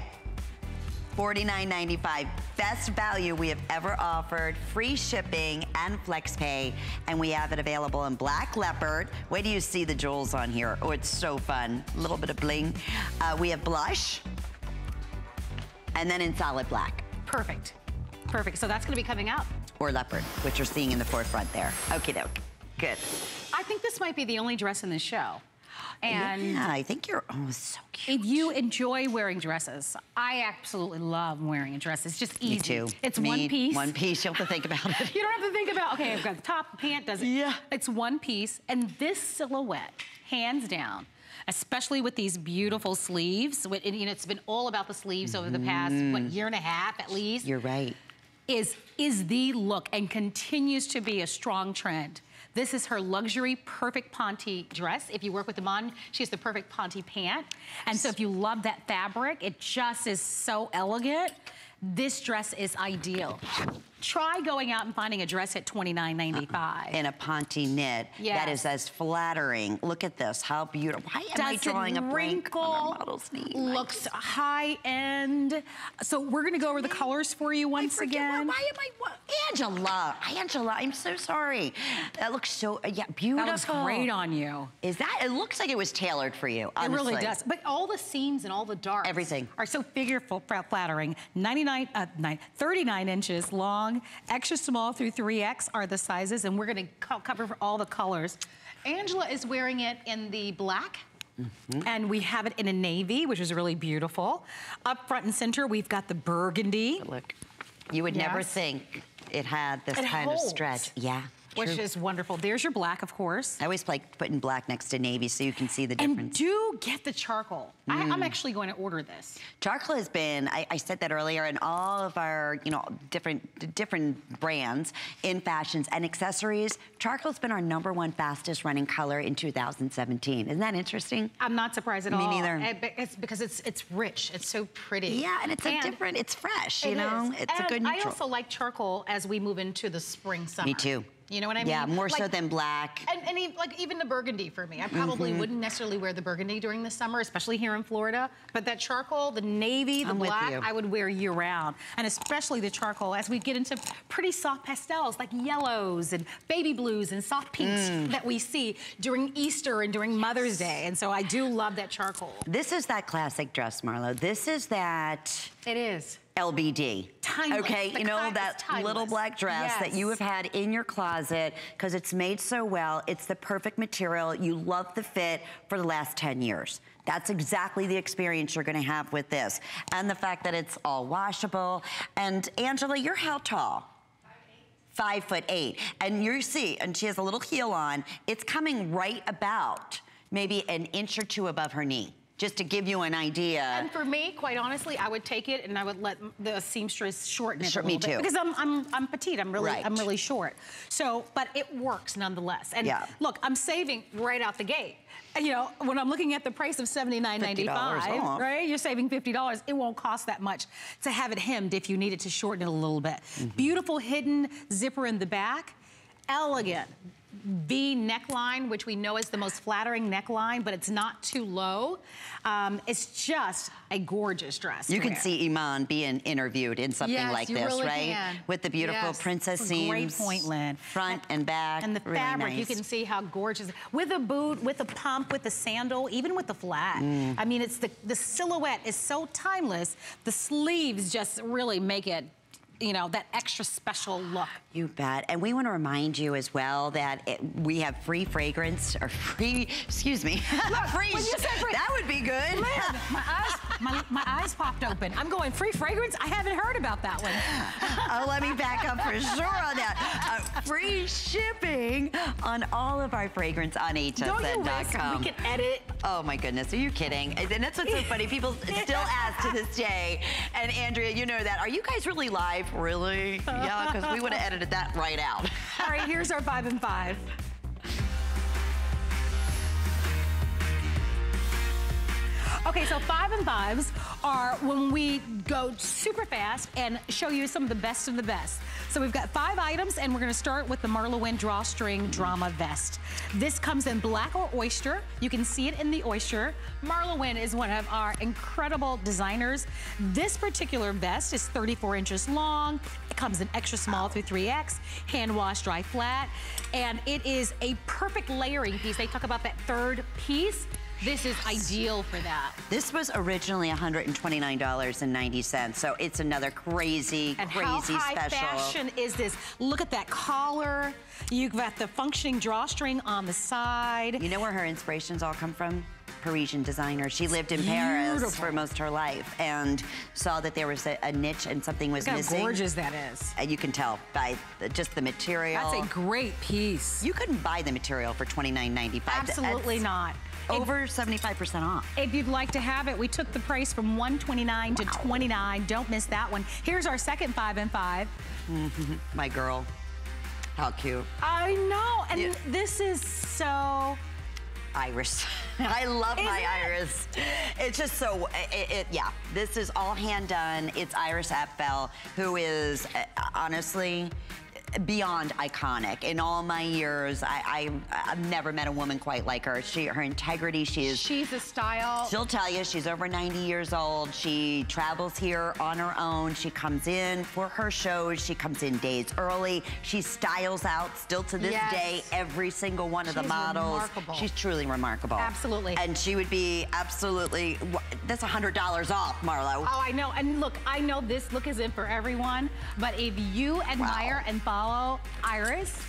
$49.95. Best value we have ever offered. Free shipping and flex pay. And we have it available in black leopard. Where do you see the jewels on here. Oh, it's so fun. A little bit of bling. Uh, we have blush. And then in solid black Perfect. Perfect. So that's going to be coming out. or leopard, which you're seeing in the forefront there. Okie doke. Good. I think this might be the only dress in the show. And yeah, I think you're, oh, so cute. if you enjoy wearing dresses, I absolutely love wearing a dress. It's just easy. Me too. It's Me, one piece. One piece. You don't have to think about it. You don't have to think about, okay, I've got the top, the pant, does it? Yeah. It's one piece. And this silhouette, hands down, especially with these beautiful sleeves, and, you know, it's been all about the sleeves over the past, mm-hmm. what, year and a half at least, You're right. is, is the look and continues to be a strong trend. This is her luxury perfect Ponte dress. If you work with Iman, she has the perfect Ponte pant. And so if you love that fabric, it just is so elegant. This dress is ideal. Try going out and finding a dress at $29.95. in a Ponte knit that Yes. is as flattering. Look at this, how beautiful. Why am I Doesn't drawing a blank on our model's name? looks high end. So we're gonna go over the colors for you once again. What, why am I, what, Angela, Angela, I'm so sorry. That looks so, uh, yeah, beautiful. That looks great on you. Is that, it looks like it was tailored for you, It really does. But all the seams and all the darks. Everything. Are so figure flattering. 99, uh, nine, 39 inches long, extra small through 3X are the sizes, and we're gonna co cover for all the colors. Angela is wearing it in the black. Mm-hmm. And we have it in a navy, which is really beautiful. Up front and center, we've got the burgundy. Look, you would never think it had this It kind holds. of stretch. Yeah. Which true. is wonderful. There's your black, of course. I always like putting black next to navy so you can see the difference. And difference. do get the charcoal. I, Mm. I'm actually going to order this. Charcoal has been, I, I said that earlier, in all of our, you know, different different brands in fashions and accessories, charcoal's been our number one fastest running color in 2017. Isn't that interesting? I'm not surprised at Me all. Me neither. It's because it's it's rich. It's so pretty. Yeah, and it's a different, it's fresh, you It know? is. It's and a good neutral. I neutral. also like charcoal as we move into the spring summer. Me too. You know what I mean? Yeah, more so than black. And, and like even the burgundy for me. I probably Mm-hmm. wouldn't necessarily wear the burgundy during the summer, especially here in Florida. But that charcoal, the navy, the I'm black. I would wear year round. And especially the charcoal as we get into pretty soft pastels like yellows and baby blues and soft pinks Mm. that we see during Easter and during Mother's Day. And so I do love that charcoal. This is that classic dress, Marlo. This is that It is. LBD. Timeless. Okay, The you know that little black dress that you have had in your closet because it's made so well. It's the perfect material. You love the fit for the last 10 years. That's exactly the experience you're gonna have with this. And the fact that it's all washable. And Angela, you're how tall? Five foot eight. And you see, and she has a little heel on, it's coming right about maybe an inch or two above her knee, just to give you an idea. And for me, quite honestly, I would take it and I would let the seamstress shorten it Sure, a little me bit too. because I'm I'm I'm petite. I'm really Right. I'm really short. So, but it works nonetheless. And Yeah. look, I'm saving right out the gate. You know, when I'm looking at the price of $79.95, right? You're saving $50. It won't cost that much to have it hemmed if you needed to shorten it a little bit. Mm-hmm. Beautiful hidden zipper in the back. Elegant. V neckline, which we know is the most flattering neckline, but it's not too low. Um, it's just a gorgeous dress. You can wear. see Iman being interviewed in something Yes, like this, really right? can. With the beautiful Yes. princess a great seams. point, Lynn. Front and back. And the really fabric, you can see how gorgeous. With a boot, with a pump, with a sandal, even with the flat. Mm. I mean, it's the, the silhouette is so timeless. The sleeves just really make it, you know, that extra special look. You bet. And we want to remind you as well that it, we have free fragrance or free, excuse me, free. you said free- that would be good. My eyes, my, my eyes popped open. I'm going free fragrance. I haven't heard about that one. oh, let me back up for sure on that. Uh, free shipping on all of our fragrance on hsn.com. Don't you wish we could edit? Oh my goodness, are you kidding? And that's what's so funny. People still ask to this day. And Andrea, you know that. Are you guys really live? Really? Yeah, because we would have edited that right out. All right, here's our five and five. Okay, so five and fives are when we go super fast and show you some of the best of the best. So we've got five items and we're gonna start with the Marla Wynne Drawstring Drama Vest. This comes in black or oyster. You can see it in the oyster. Marla Wynne is one of our incredible designers. This particular vest is 34 inches long. It comes in extra small through 3X, hand wash, dry flat, and it is a perfect layering piece. They talk about that third piece. This is ideal for that. This was originally $129.90, so it's another crazy, And crazy how high special. fashion is this? Look at that collar. You've got the functioning drawstring on the side. You know where her inspirations all come from? Parisian designer. She lived in Paris for most of her life and saw that there was a, a niche and something was Look how missing. gorgeous that is. And you can tell by the, just the material. That's a great piece. You couldn't buy the material for $29.95. Absolutely That's not. Over 75% off. If you'd like to have it, we took the price from 129 to 29. Don't miss that one. Here's our second five and five. My girl. How cute. I know, and Yeah. this is so. Iris. I love my Isn't it? Iris. It's just so, it, it- yeah. This is all hand done. It's Iris Apfel, who is uh, honestly beyond iconic. In all my years, I, I, I've never met a woman quite like her. She, her integrity, she is She's a style. She'll tell you she's over 90 years old. She travels here on her own. She comes in for her shows. She comes in days early. She styles out still to this Yes. day every single one of the She's models. remarkable. She's truly remarkable. Absolutely. And she would be absolutely, that's $100 off, Marlo. Oh, I know. And look, I know this look isn't for everyone, but if you admire and follow Iris,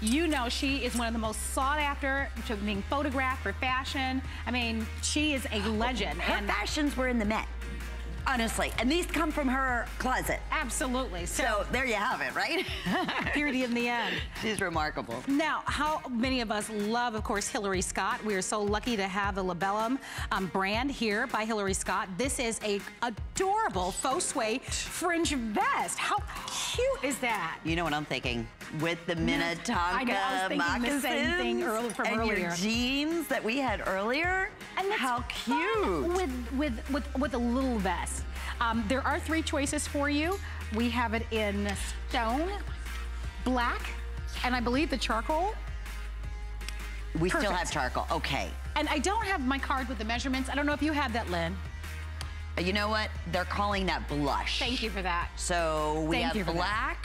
you know she is one of the most sought after to being photographed for fashion. I mean, she is a legend. Her and fashions were in the Met. Honestly, and these come from her closet. Absolutely. So, So there you have it, right? beauty in the end. She's remarkable. Now, how many of us love, of course, Hillary Scott. We are so lucky to have the Labellum um, brand here by Hillary Scott. This is a adorable faux suede fringe vest. How cute is that? You know what I'm thinking? With the Minnetonka I know, I was thinking the moccasins same thing early- from and earlier. your jeans that we had earlier. And that's how cute! with with with with a little vest. Um, there are three choices for you. We have it in stone, black, and I believe the charcoal. we still have charcoal. Okay. And I don't have my card with the measurements. I don't know if you have that, Lynn. You know what? They're calling that blush. Thank you for that. So we Thank have for that.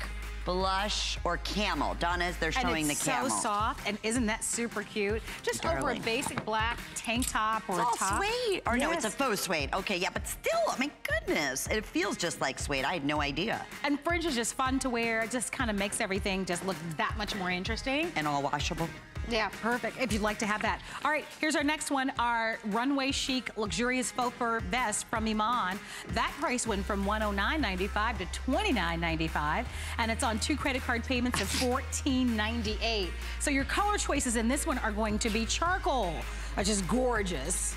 Blush, or camel. Donna's, they're showing and it's the camel. so soft, and isn't that super cute? Just over a basic black tank top or It's a top. suede. Or no, it's a faux suede. Okay, yeah, but still, I mean, goodness. It feels just like suede. I had no idea. And fringe is just fun to wear. It just kind of makes everything just look that much more interesting. And all washable. Yeah, perfect, if you'd like to have that. All right, here's our next one, our runway chic luxurious faux fur vest from Iman. That price went from $109.95 to $29.95, and it's on two credit card payments of $14.98. So your color choices in this one are going to be charcoal, which is gorgeous.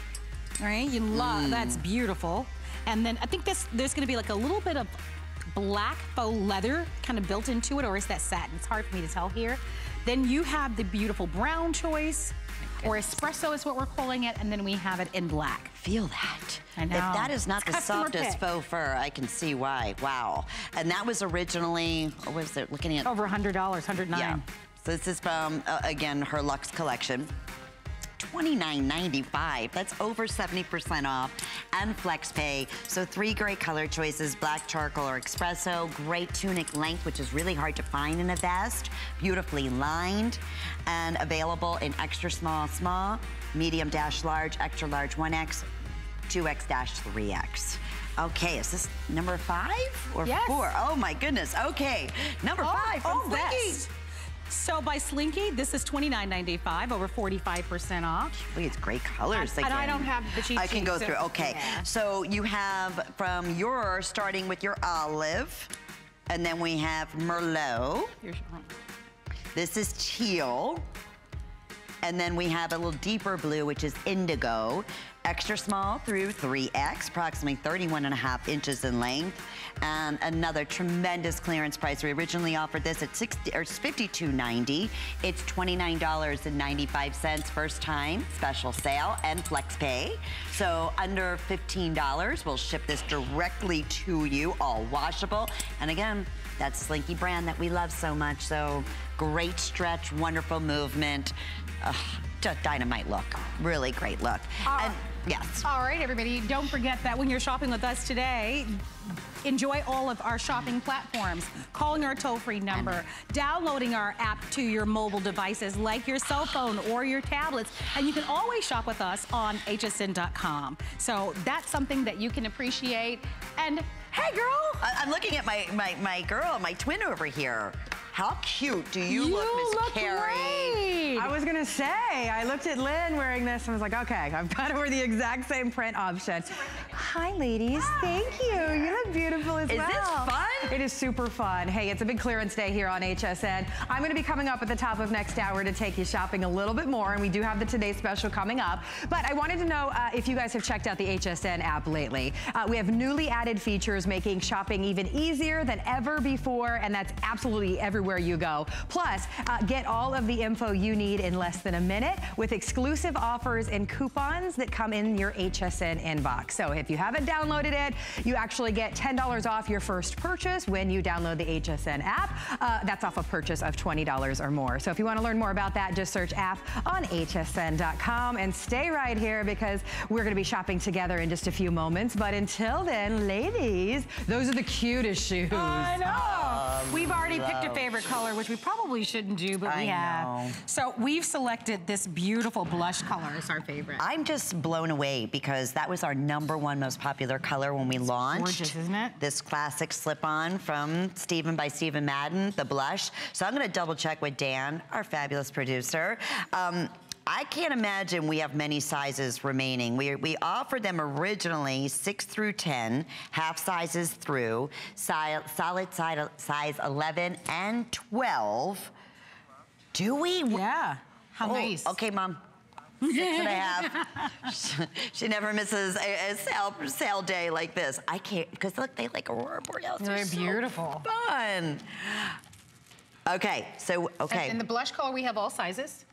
All right, you love, mm. that's beautiful. And then I think this there's gonna be like a little bit of black faux leather kind of built into it, or is that satin? It's hard for me to tell here. Then you have the beautiful brown choice, or espresso is what we're calling it, and then we have it in black. Feel that. I know. If that is not It's the softest pick. faux fur, I can see why. Wow. And that was originally, what was it, looking at? Over $100, 109 Yeah. So this is from, uh, again, her Luxe collection. $29.95. That's over 70% off and flex pay. So three great color choices, black charcoal or espresso, great tunic length, which is really hard to find in a vest, beautifully lined and available in extra small, small, medium dash large, extra large 1X, 2X dash 3X. Okay, is this number five or Yes. four? Oh my goodness. Okay, number oh, five from oh. So by Slinky, this is $29.95, over 45% off. Look, it's great colors. And- and I don't have the cheat I can go so- through. Okay, Yeah. so you have from your starting with your olive, and then we have merlot. This is teal. And then we have a little deeper blue, which is indigo. Extra small through 3X, approximately 31 and a half inches in length. And another tremendous clearance price. We originally offered this at 60 or $52.90. It's $29.95 first time special sale and flex pay. So under $15, we'll ship this directly to you, all washable. And again, that Slinky brand that we love so much. So great stretch, wonderful movement. Ugh, just dynamite look. Really great look. and yes. All right, everybody, don't forget that when you're shopping with us today, enjoy all of our shopping platforms, calling our toll-free number, downloading our app to your mobile devices like your cell phone or your tablets, and you can always shop with us on hsn.com. So that's something that you can appreciate. And hey, girl, I'm looking at my, my, my girl, my twin over here. How cute do you, look, Miss look Carrie? great. I was gonna say, I looked at Lynn wearing this and I was like, okay, I've got to wear the exact same print option. Hi, ladies. Thank you. You look beautiful as Is well. this fun? It is super fun. Hey, it's a big clearance day here on HSN. I'm gonna be coming up at the top of next hour to take you shopping a little bit more, and we do have the Today Special coming up. But I wanted to know uh, if you guys have checked out the HSN app lately. Uh, we have newly added features making shopping even easier than ever before, and that's absolutely everywhere you go. Plus, uh, get all of the info you need in less than a minute with exclusive offers and coupons that come in your HSN inbox. So if you haven't downloaded it, you actually get $10 off your first purchase when you download the HSN app. Uh, that's off a purchase of $20 or more. So if you want to learn more about that, just search app on hsn.com and stay right here because we're going to be shopping together in just a few moments. But until then, ladies, those are the cutest shoes. I know. We've already picked a favorite color, which we probably shouldn't do, but we have. know. So we've selected this beautiful blush color as our favorite. I'm just blown away because that was our number one most popular color when we launched. gorgeous, isn't it? This classic slip-on from Steven by Steven Madden, the blush. So I'm gonna double check with Dan, our fabulous producer. Um, I can't imagine we have many sizes remaining. We, we offered them originally 6 through 10, half sizes through, si solid size, size 11 and 12. Do we? Yeah. How Oh, nice. Okay, Mom. Six and a half. she never misses a, a sale, sale day like this. I can't, because look, they like Aurora Borealis. They're so beautiful. fun. Okay, so, okay. In the blush color, we have all sizes.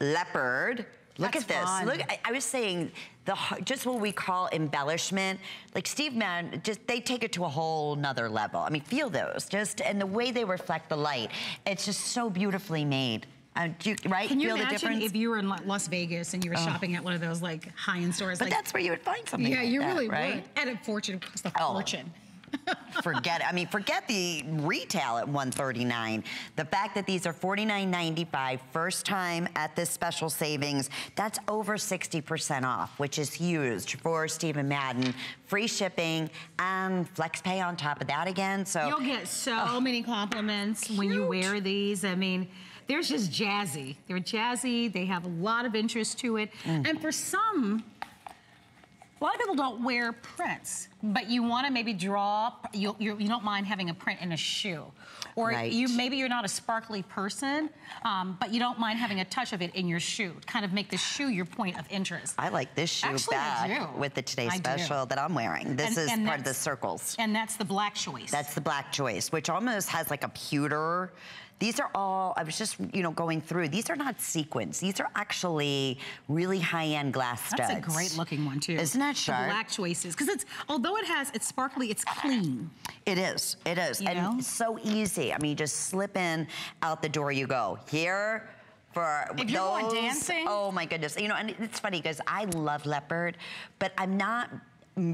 Leopard. Look That's at this. fun. Look, I, I was saying the just what we call embellishment. Like Steve Madden, just they take it to a whole nother level. I mean, feel those just and the way they reflect the light. It's just so beautifully made. Uh, do you, right? Can you feel the imagine difference? if you were in La- Las Vegas and you were shopping at one of those like high-end stores? but like, that's where you would find something. yeah, like you that, really right? would. At a fortune, it costs a Oh. fortune. Forget it. I mean, forget the retail at 139. The fact that these are $49.95 first time at this special savings, that's over 60% off, which is huge for Steven Madden. Free shipping and flex pay on top of that again. So You'll get so many compliments when you wear these. I mean, they're just jazzy. They're jazzy. They have a lot of interest to it. Mm. And for some, a lot of people don't wear prints, but you want to maybe draw. You, you, you don't mind having a print in a shoe, or Right. you maybe you're not a sparkly person, um, but you don't mind having a touch of it in your shoe. Kind of make the shoe your point of interest. I like this shoe Actually, back with the Today I do. Special that I'm wearing. This And- is and part of the circles. And that's the black choice. That's the black choice, which almost has like a pewter. These are all, I was just, you know, going through. These are not sequins. These are actually really high-end glass studs. That's a great looking one too. Isn't that The sharp? black choices, because it's although it has it's sparkly, it's clean. It is, it is. You and know? so easy. I mean, you just slip in, out the door you go. Here, for If you're going those- dancing- Oh my goodness. You know, and it's funny because I love leopard, but I'm not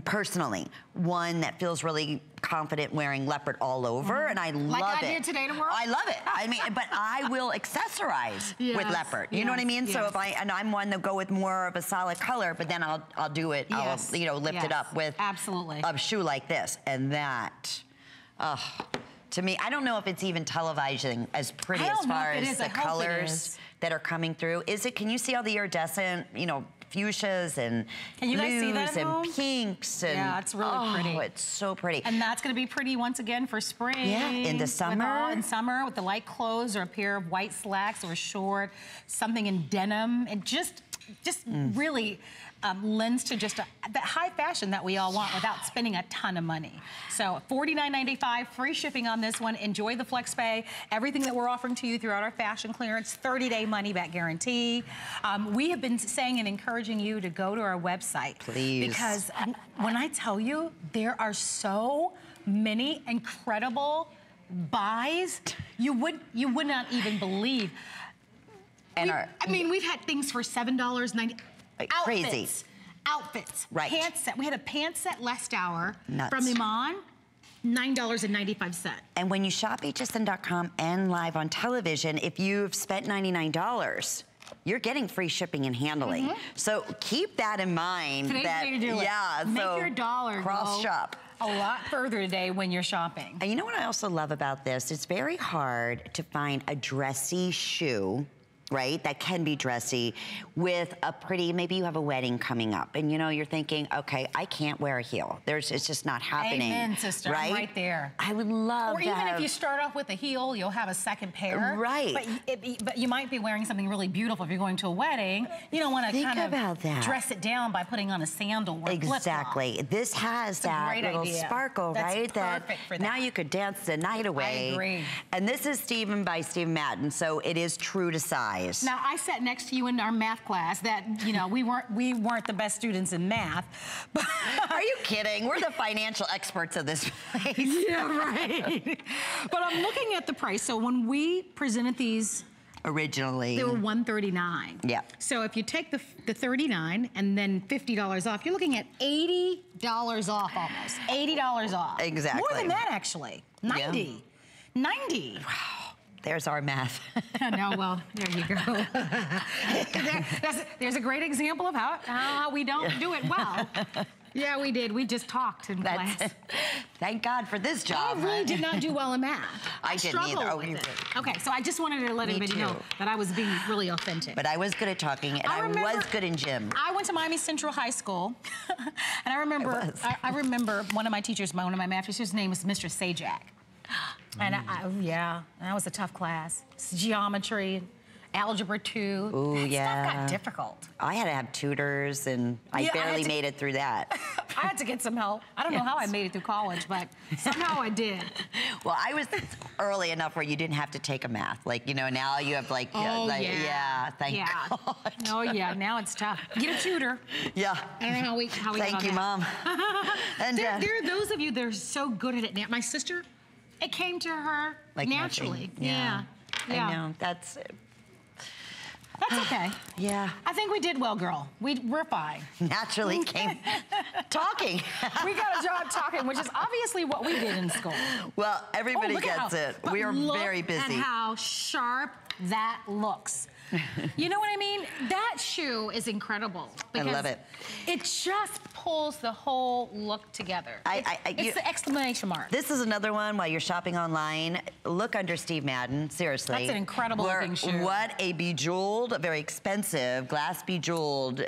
personally one that feels really confident wearing leopard all over and I love. Like it. I did today to work? I love it. I mean, but I will accessorize with leopard. You know what I yes, mean? So if I and I'm one that go with more of a solid color, but then I'll I'll do it. Yes, I'll you know lift it up with absolutely. a shoe like this and that. Oh, to me, I don't know if it's even televising as pretty as far as the I hope it colors that are coming through. Is it? Can you see all the iridescent, you know, fuchsias and Can you guys see that blues and home? pinks and Yeah, it's really oh, pretty. It's so pretty. And that's going to be pretty once again for spring. Yeah, in the summer. all- in summer with the light clothes or a pair of white slacks or a short, something in denim. It just, just Mm. really um, lends to just a, that high fashion that we all want without spending a ton of money. So $49.95, free shipping on this one. Enjoy the flex pay. Everything that we're offering to you throughout our fashion clearance, 30-day money-back guarantee. Um, we have been saying and encouraging you to go to our website. Please. Because when I tell you, there are so many incredible buys, you would you would not even believe. and We- our, I mean, we've had things for seven dollars ninety. Outfits, crazy. outfits, Right. Pants set. We had a pants set last hour Nuts. from Iman, nine dollars and ninety five cent. And when you shop hsn.com and live on television, if you've spent $99, you're getting free shipping and handling. Mm-hmm. So keep that in mind. Today's that, to do it. Yeah, Make so your dollar cross go shop. a lot further today when you're shopping. And you know what I also love about this? It's very hard to find a dressy shoe, right? That can be dressy with a pretty, maybe you have a wedding coming up and you know, you're thinking, okay, I can't wear a heel. There's, it's just not happening. Amen, sister. I'm Right? right there. I would love Or even have, if you start off with a heel, you'll have a second pair. Right. But, it, but you might be wearing something really beautiful if you're going to a wedding. You don't want to kind of that. dress it down by putting on a sandal or a flip-flop. Exactly. This has a that little idea. sparkle, That's right? perfect for now you could dance the night away. I agree. And this is Steven by Steven Madden, so it is true to size. Now I sat next to you in our math class. That you know we weren't we weren't the best students in math, but Are you kidding? We're the financial experts of this place. yeah, right. but I'm looking at the price. So when we presented these Originally. They were 139. Yeah. So if you take the the 39 and then $50 off, you're looking at $80 off almost. $80 off. Exactly. More than that actually. 90. 90. There's our math. no, well, there you go. there, that's, there's a great example of how, how we don't do it well. Yeah, we did. We just talked in That's class. Thank God for this job. I really right? did not do well in math. I didn't struggled either. Oh, with you it. did. Okay, so I just wanted to let Me everybody know that I was being really authentic. But I was good at talking, and I I, remember- was good in gym. I went to Miami Central High School, and I remember. I, I remember one of my teachers, my- one of my math teachers, his name was Mr. Sajak. And I, mm. I, oh, yeah, that was a tough class. It's geometry, algebra two. Ooh, Stuff yeah. got difficult. I had to have tutors, and I Yeah, I barely to- made it through that. I had to get some help. I don't know how I made it through college, but somehow I did. well, I was early enough where you didn't have to take a math. Like, you know, now you have like, uh, Oh, like yeah. thank yeah. God. Oh yeah, now it's tough. Get a tutor. Yeah. I don't know how we how we Thank you, that. Mom. and There, Dad. there are those of you that are so good at it now. My sister, it came to her Like naturally. Yeah. Yeah. yeah. I know. That's, uh, That's okay. yeah. I think we did well, girl. We, we're fine. Naturally came talking. We got a job talking, which is obviously what we did in school. well, everybody Oh, gets how- it. We are very busy. At how sharp that looks. you know what I mean? That shoe is incredible. I love it. It just pulls the whole look together. I- it's I- I- it's you- the exclamation mark. This is another one while you're shopping online. Look under Steve Madden, seriously. That's an incredible Where- looking shoe. What a bejeweled, very expensive, glass bejeweled,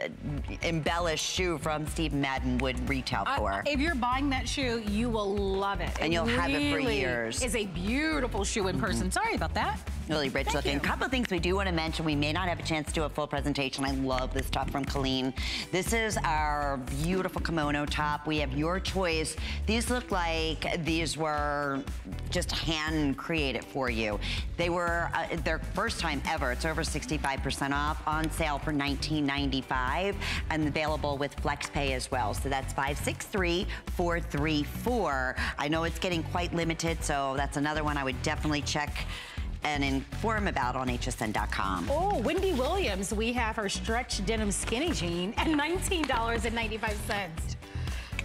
embellished shoe from Steve Madden would retail for. if you're buying that shoe, you will love it. And you'll have it for years. Is a beautiful shoe in person. Mm-hmm. Sorry about that. Really rich Thank looking. A couple of things we do want to mention. We may not have a chance to do a full presentation. I love this top from Colleen. This is our beautiful kimono top. We have your choice. These look like these were just hand created for you. They were uh, their first time ever. It's over 65% off on sale for $19.95 and available with FlexPay as well. So that's 563-434. I know it's getting quite limited, so that's another one I would definitely check and inform about on hsn.com. Oh, Wendy Williams, we have her stretch denim skinny jean at $19.95.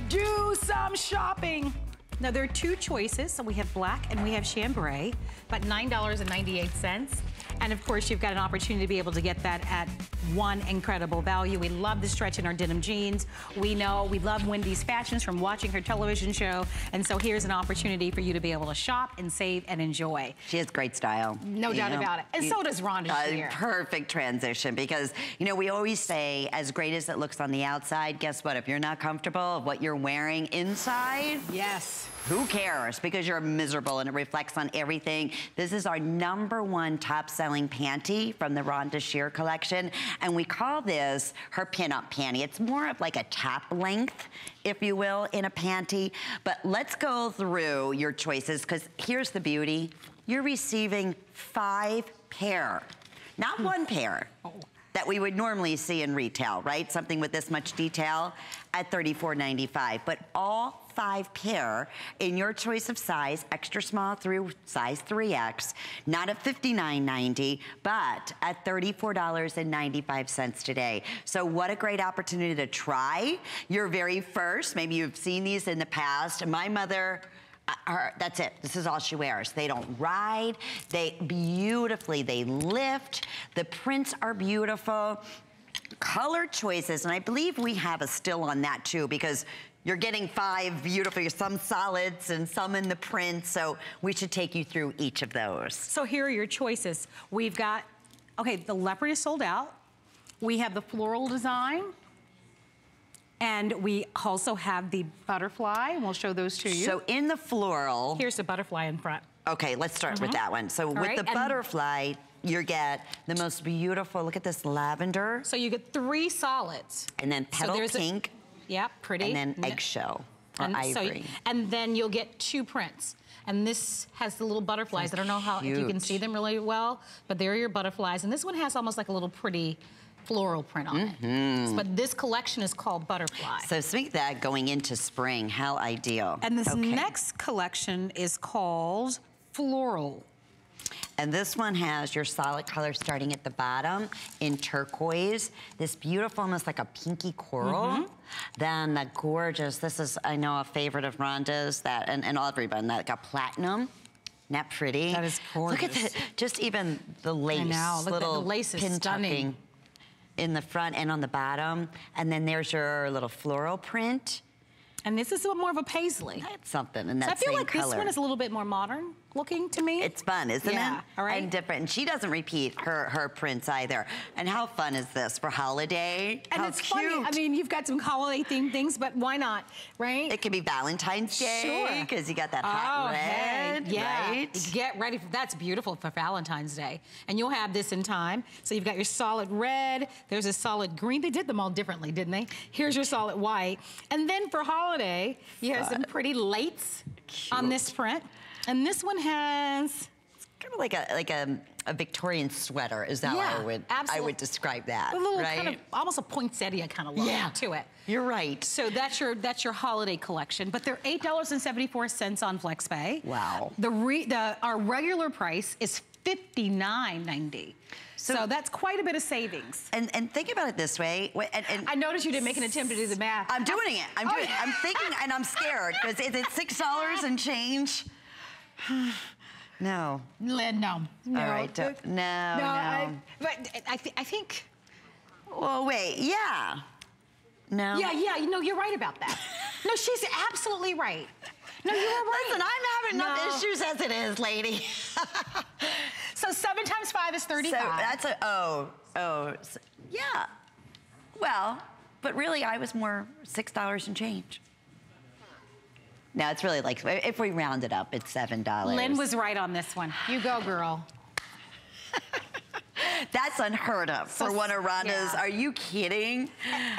Do some shopping. Now there are two choices. So we have black and we have chambray, but $9.98. And of course, you've got an opportunity to be able to get that at one incredible value. We love the stretch in our denim jeans. We know we love Wendy's fashions from watching her television show. And so here's an opportunity for you to be able to shop and save and enjoy. She has great style. No doubt about it. And so does Rhonda Uh, Perfect transition because, you know, we always say, as great as it looks on the outside, guess what? If you're not comfortable of what you're wearing inside, Yes. Who cares? Because you're miserable and it reflects on everything. This is our number one top selling panty from the Rhonda Shear collection. And we call this her pinup panty. It's more of like a top length, if you will, in a panty. But let's go through your choices because here's the beauty. You're receiving five pair, not hmm. one pair oh. that we would normally see in retail, right? Something with this much detail at $34.95. But all five pair in your choice of size, extra small through size 3X, not at $59.90, but at $34.95 today. So what a great opportunity to try your very first. Maybe you've seen these in the past. My mother, uh, her, that's it. This is all she wears. They don't ride. They beautifully, they lift. The prints are beautiful. Color choices, and I believe we have a still on that too because you're getting five beautiful, some solids and some in the print, so we should take you through each of those. So here are your choices. We've got, okay, the leopard is sold out. We have the floral design. And we also have the butterfly, and we'll show those to you. So in the floral, Here's the butterfly in front. okay, let's start with mm-hmm. that one. So with right, the butterfly, you get the most beautiful, look at this lavender, So you get three solids. and then So petal a- pink, Yep, pretty. and then eggshell or and so- ivory. and then you'll get two prints. And this has the little butterflies. I don't know how if you can see them really well, but there are your butterflies. And this one has almost like a little pretty floral print on it. But this collection is called Butterfly. Mm-hmm. So speak that going into spring, how ideal. and this Okay. next collection is called Floral. And this one has your solid color starting at the bottom in turquoise. This beautiful, almost like a pinky coral. Mm-hmm. Then the gorgeous, this is, I know, a favorite of Rhonda's, that, and, and everyone, that got platinum. Isn't that pretty? That is Look at gorgeous. the, just even the lace. know, look at the little lace is pin stunning. tucking in the front and on the bottom. And then there's your little floral print. And this is more of a paisley. That's something in that so I feel like color. this one is a little bit more modern looking to me. It's fun, isn't yeah, it? All right. And different. And she doesn't repeat her her prints either. And how fun is this for holiday? and how it's cute. funny. I mean, you've got some holiday themed things, but why not, right? it could be Valentine's Day Sure. because you got that hot oh, red, hey, yeah. right? Get ready for that's beautiful for Valentine's Day, and you'll have this in time. So you've got your solid red. There's a solid green. They did them all differently, didn't they? Here's your solid white, and then for holiday, you have some pretty lates on this print, and this one has it's Kind of like a like a, a Victorian sweater is that Yeah, I would I would describe that. a little right? kind of almost a poinsettia kind of look Yeah. to it. You're right. So that's your that's your holiday collection, but they're eight dollars and seventy four cents on FlexPay. Wow. The re, the our regular price is fifty nine ninety. So, So- that's quite a bit of savings. And and think about it this way. And, and I noticed you didn't make an attempt to do the math. I'm doing it. I'm Oh, doing it. I'm thinking and I'm scared because is it six dollars and change? no. No, no, All right. don't- No. No. I, but I, thi- I think, well, wait. Yeah. No. yeah, yeah, you know, you're right about that. no, she's absolutely right. No, you were right. Listen, I'm having enough No. issues as it is, lady. So seven times five is so thirty-five. that's a oh oh s yeah. Well, but really, I was more six dollars and change. Now it's really like if we round it up, it's seven dollars. Lynn was right on this one. You go, girl. That's unheard of for So- one of Rhonda's. yeah. Are you kidding?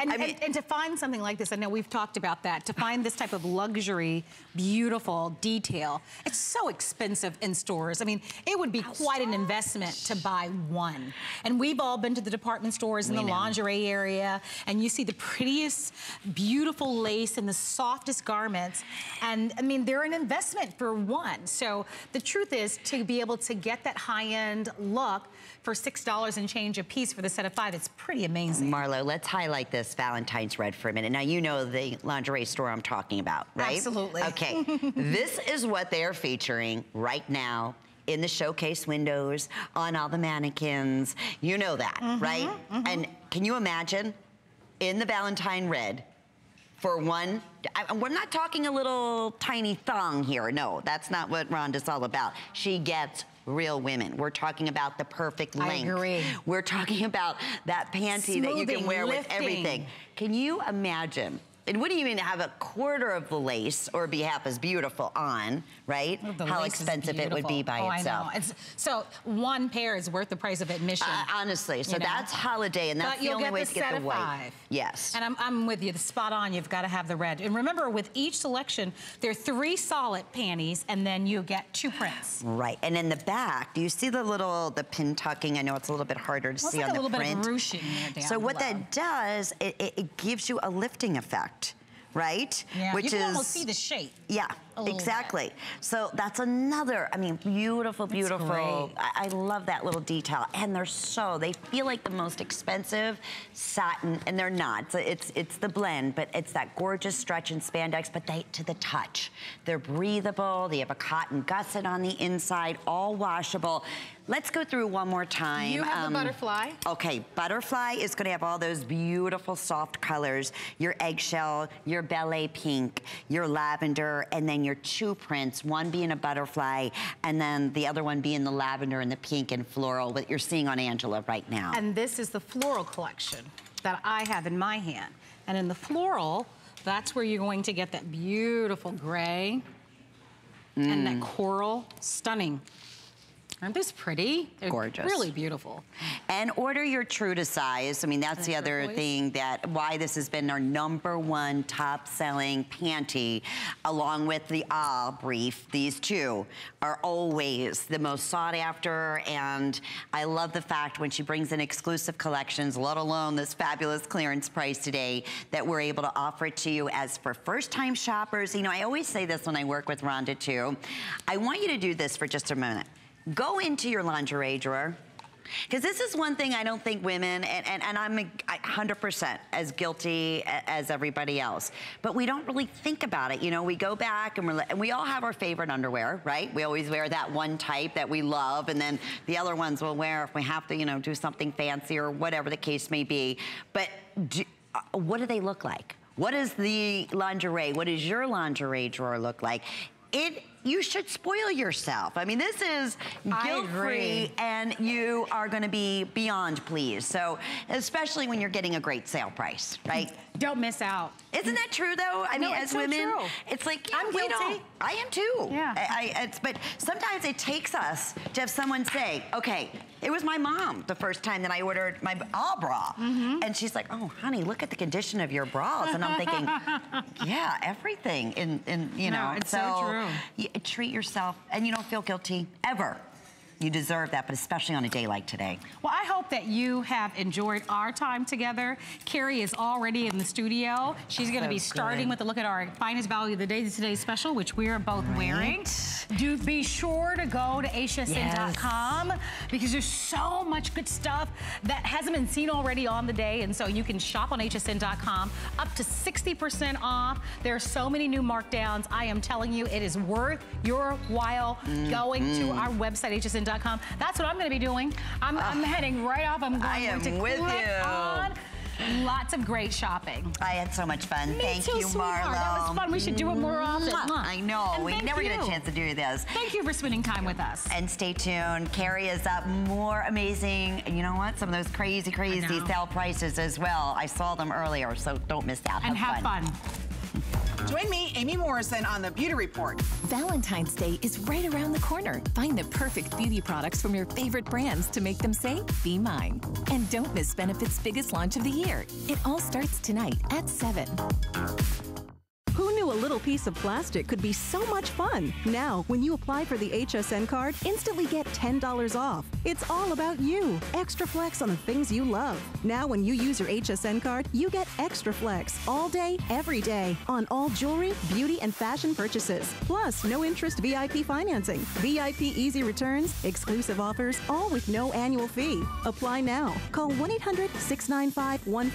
And, I mean, and, and to find something like this, I know we've talked about that, to find this type of luxury, beautiful detail, it's so expensive in stores. I mean, it would be quite an investment to buy one. And we've all been to the department stores in We the know. lingerie area, and you see the prettiest, beautiful lace and the softest garments. And I mean, they're an investment for one. So the truth is, to be able to get that high-end look for $6 and change a piece for the set of five, it's pretty amazing. Marlo, let's highlight this Valentine's red for a minute. Now, you know the lingerie store I'm talking about, right? Absolutely. Okay. this is what they're featuring right now in the showcase windows, on all the mannequins. You know that, Mm-hmm, right? And can you imagine in the Valentine red, for one, I, we're not talking a little tiny thong here. No, that's not what Rhonda's all about. She gets real women. We're talking about the perfect length. I agree. We're talking about that panty that you can Smoothing, wear with everything. Can you imagine? It you mean to have a quarter of the lace or be half as beautiful on, right? How expensive it would be by itself. Oh, I know. It's, so one pair is worth the price of admission. Uh, honestly, so you know? that's holiday, and that's but the only get way the to get the white. five. Yes. And I'm, I'm with you. The spot on. You've got to have the red. And remember, with each selection, there are three solid panties, and then you get two prints. Right, and in the back, do you see the little the pin tucking? I know it's a little bit harder to Looks see like on a the little bit of print. ruching there down so what below. that does, it, it, it gives you a lifting effect, right? Yeah, Which you can is almost see the shape. Yeah, a little exactly. So that's another, I mean, beautiful, beautiful. I, I love that little detail. And they're so, they feel like the most expensive satin, and they're not. So it's, it's the blend, but it's that gorgeous stretch and spandex, but they, to the touch. They're breathable, they have a cotton gusset on the inside, all washable. Let's go through one more time. You have the Um, butterfly. Okay, butterfly is gonna have all those beautiful soft colors, your eggshell, your ballet pink, your lavender, and then your two prints, one being a butterfly, and then the other one being the lavender and the pink and floral that you're seeing on Angela right now. And this is the floral collection that I have in my hand. And in the floral, that's where you're going to get that beautiful gray and Mm. that coral. Stunning. Aren't these pretty? They're Gorgeous. Really beautiful. And order your true to size. I mean, that's the other thing that why this has been our number one top selling panty, along with the Ah brief. These two are always the most sought after. And I love the fact when she brings in exclusive collections, let alone this fabulous clearance price today, that we're able to offer it to you as for first time shoppers. You know, I always say this when I work with Rhonda too. I want you to do this for just a minute. Go into your lingerie drawer. Because this is one thing I don't think women, and, and, and I'm a- I 100% as guilty as everybody else, but we don't really think about it. You know, we go back and, we're, and we all have our favorite underwear, right? We always wear that one type that we love, and then the other ones we'll wear if we have to, you know, do something fancy or whatever the case may be. But do, uh, what do they look like? what is the lingerie? What does your lingerie drawer look like? It you should spoil yourself. I mean, this is guilt-free and you are gonna be beyond pleased. So, especially when you're getting a great sale price, right? Don't miss out. Isn't that true though? I No, mean, as so women, true. it's like, I'm guilty. I am too. Yeah. I, I- it's, but sometimes it takes us to have someone say, okay, it was my mom the first time that I ordered my all bra. Mm-hmm. And she's like, oh, honey, look at the condition of your bras. And I'm thinking, yeah, everything. And, and you No, know, it's so true. Treat yourself and you don't feel guilty ever. You deserve that, but especially on a day like today. Well, I hope that you have enjoyed our time together. Carrie is already in the studio. She's going to So be starting good. with a look at our finest value of the day today's special, which we are both wearing. Do be sure to go to hsn.com because there's so much good stuff that hasn't been seen already on the day, and so you can shop on hsn.com up to 60% off. There are so many new markdowns. I am telling you, it is worth your while mm-hmm. going to our website hsn.com. That's what I'm going to be doing. I'm, ah. I'm heading right off. I'm going I am to with click you. on lots of great shopping. I had so much fun. Me Thank too, you, sweetheart. Marlo. That was fun. We should do it more often. I know. And We never get a chance to do this. Thank you for spending time with us. And stay tuned. Carrie is up. More amazing. You know what? Some of those crazy, crazy sale prices as well. I saw them earlier, so don't miss out. and have fun. Join me, Amy Morrison, on the Beauty Report. Valentine's Day is right around the corner. Find the perfect beauty products from your favorite brands to make them say, be mine. And don't miss Benefit's biggest launch of the year. It all starts tonight at 7. Who knew a little piece of plastic could be so much fun? Now, when you apply for the HSN card, instantly get $10 off. It's all about you. Extra flex on the things you love. Now, when you use your HSN card, you get extra flex all day, every day on all jewelry, beauty, and fashion purchases. Plus, no interest VIP financing, VIP easy returns, exclusive offers, all with no annual fee. Apply now. Call 1 800 695 14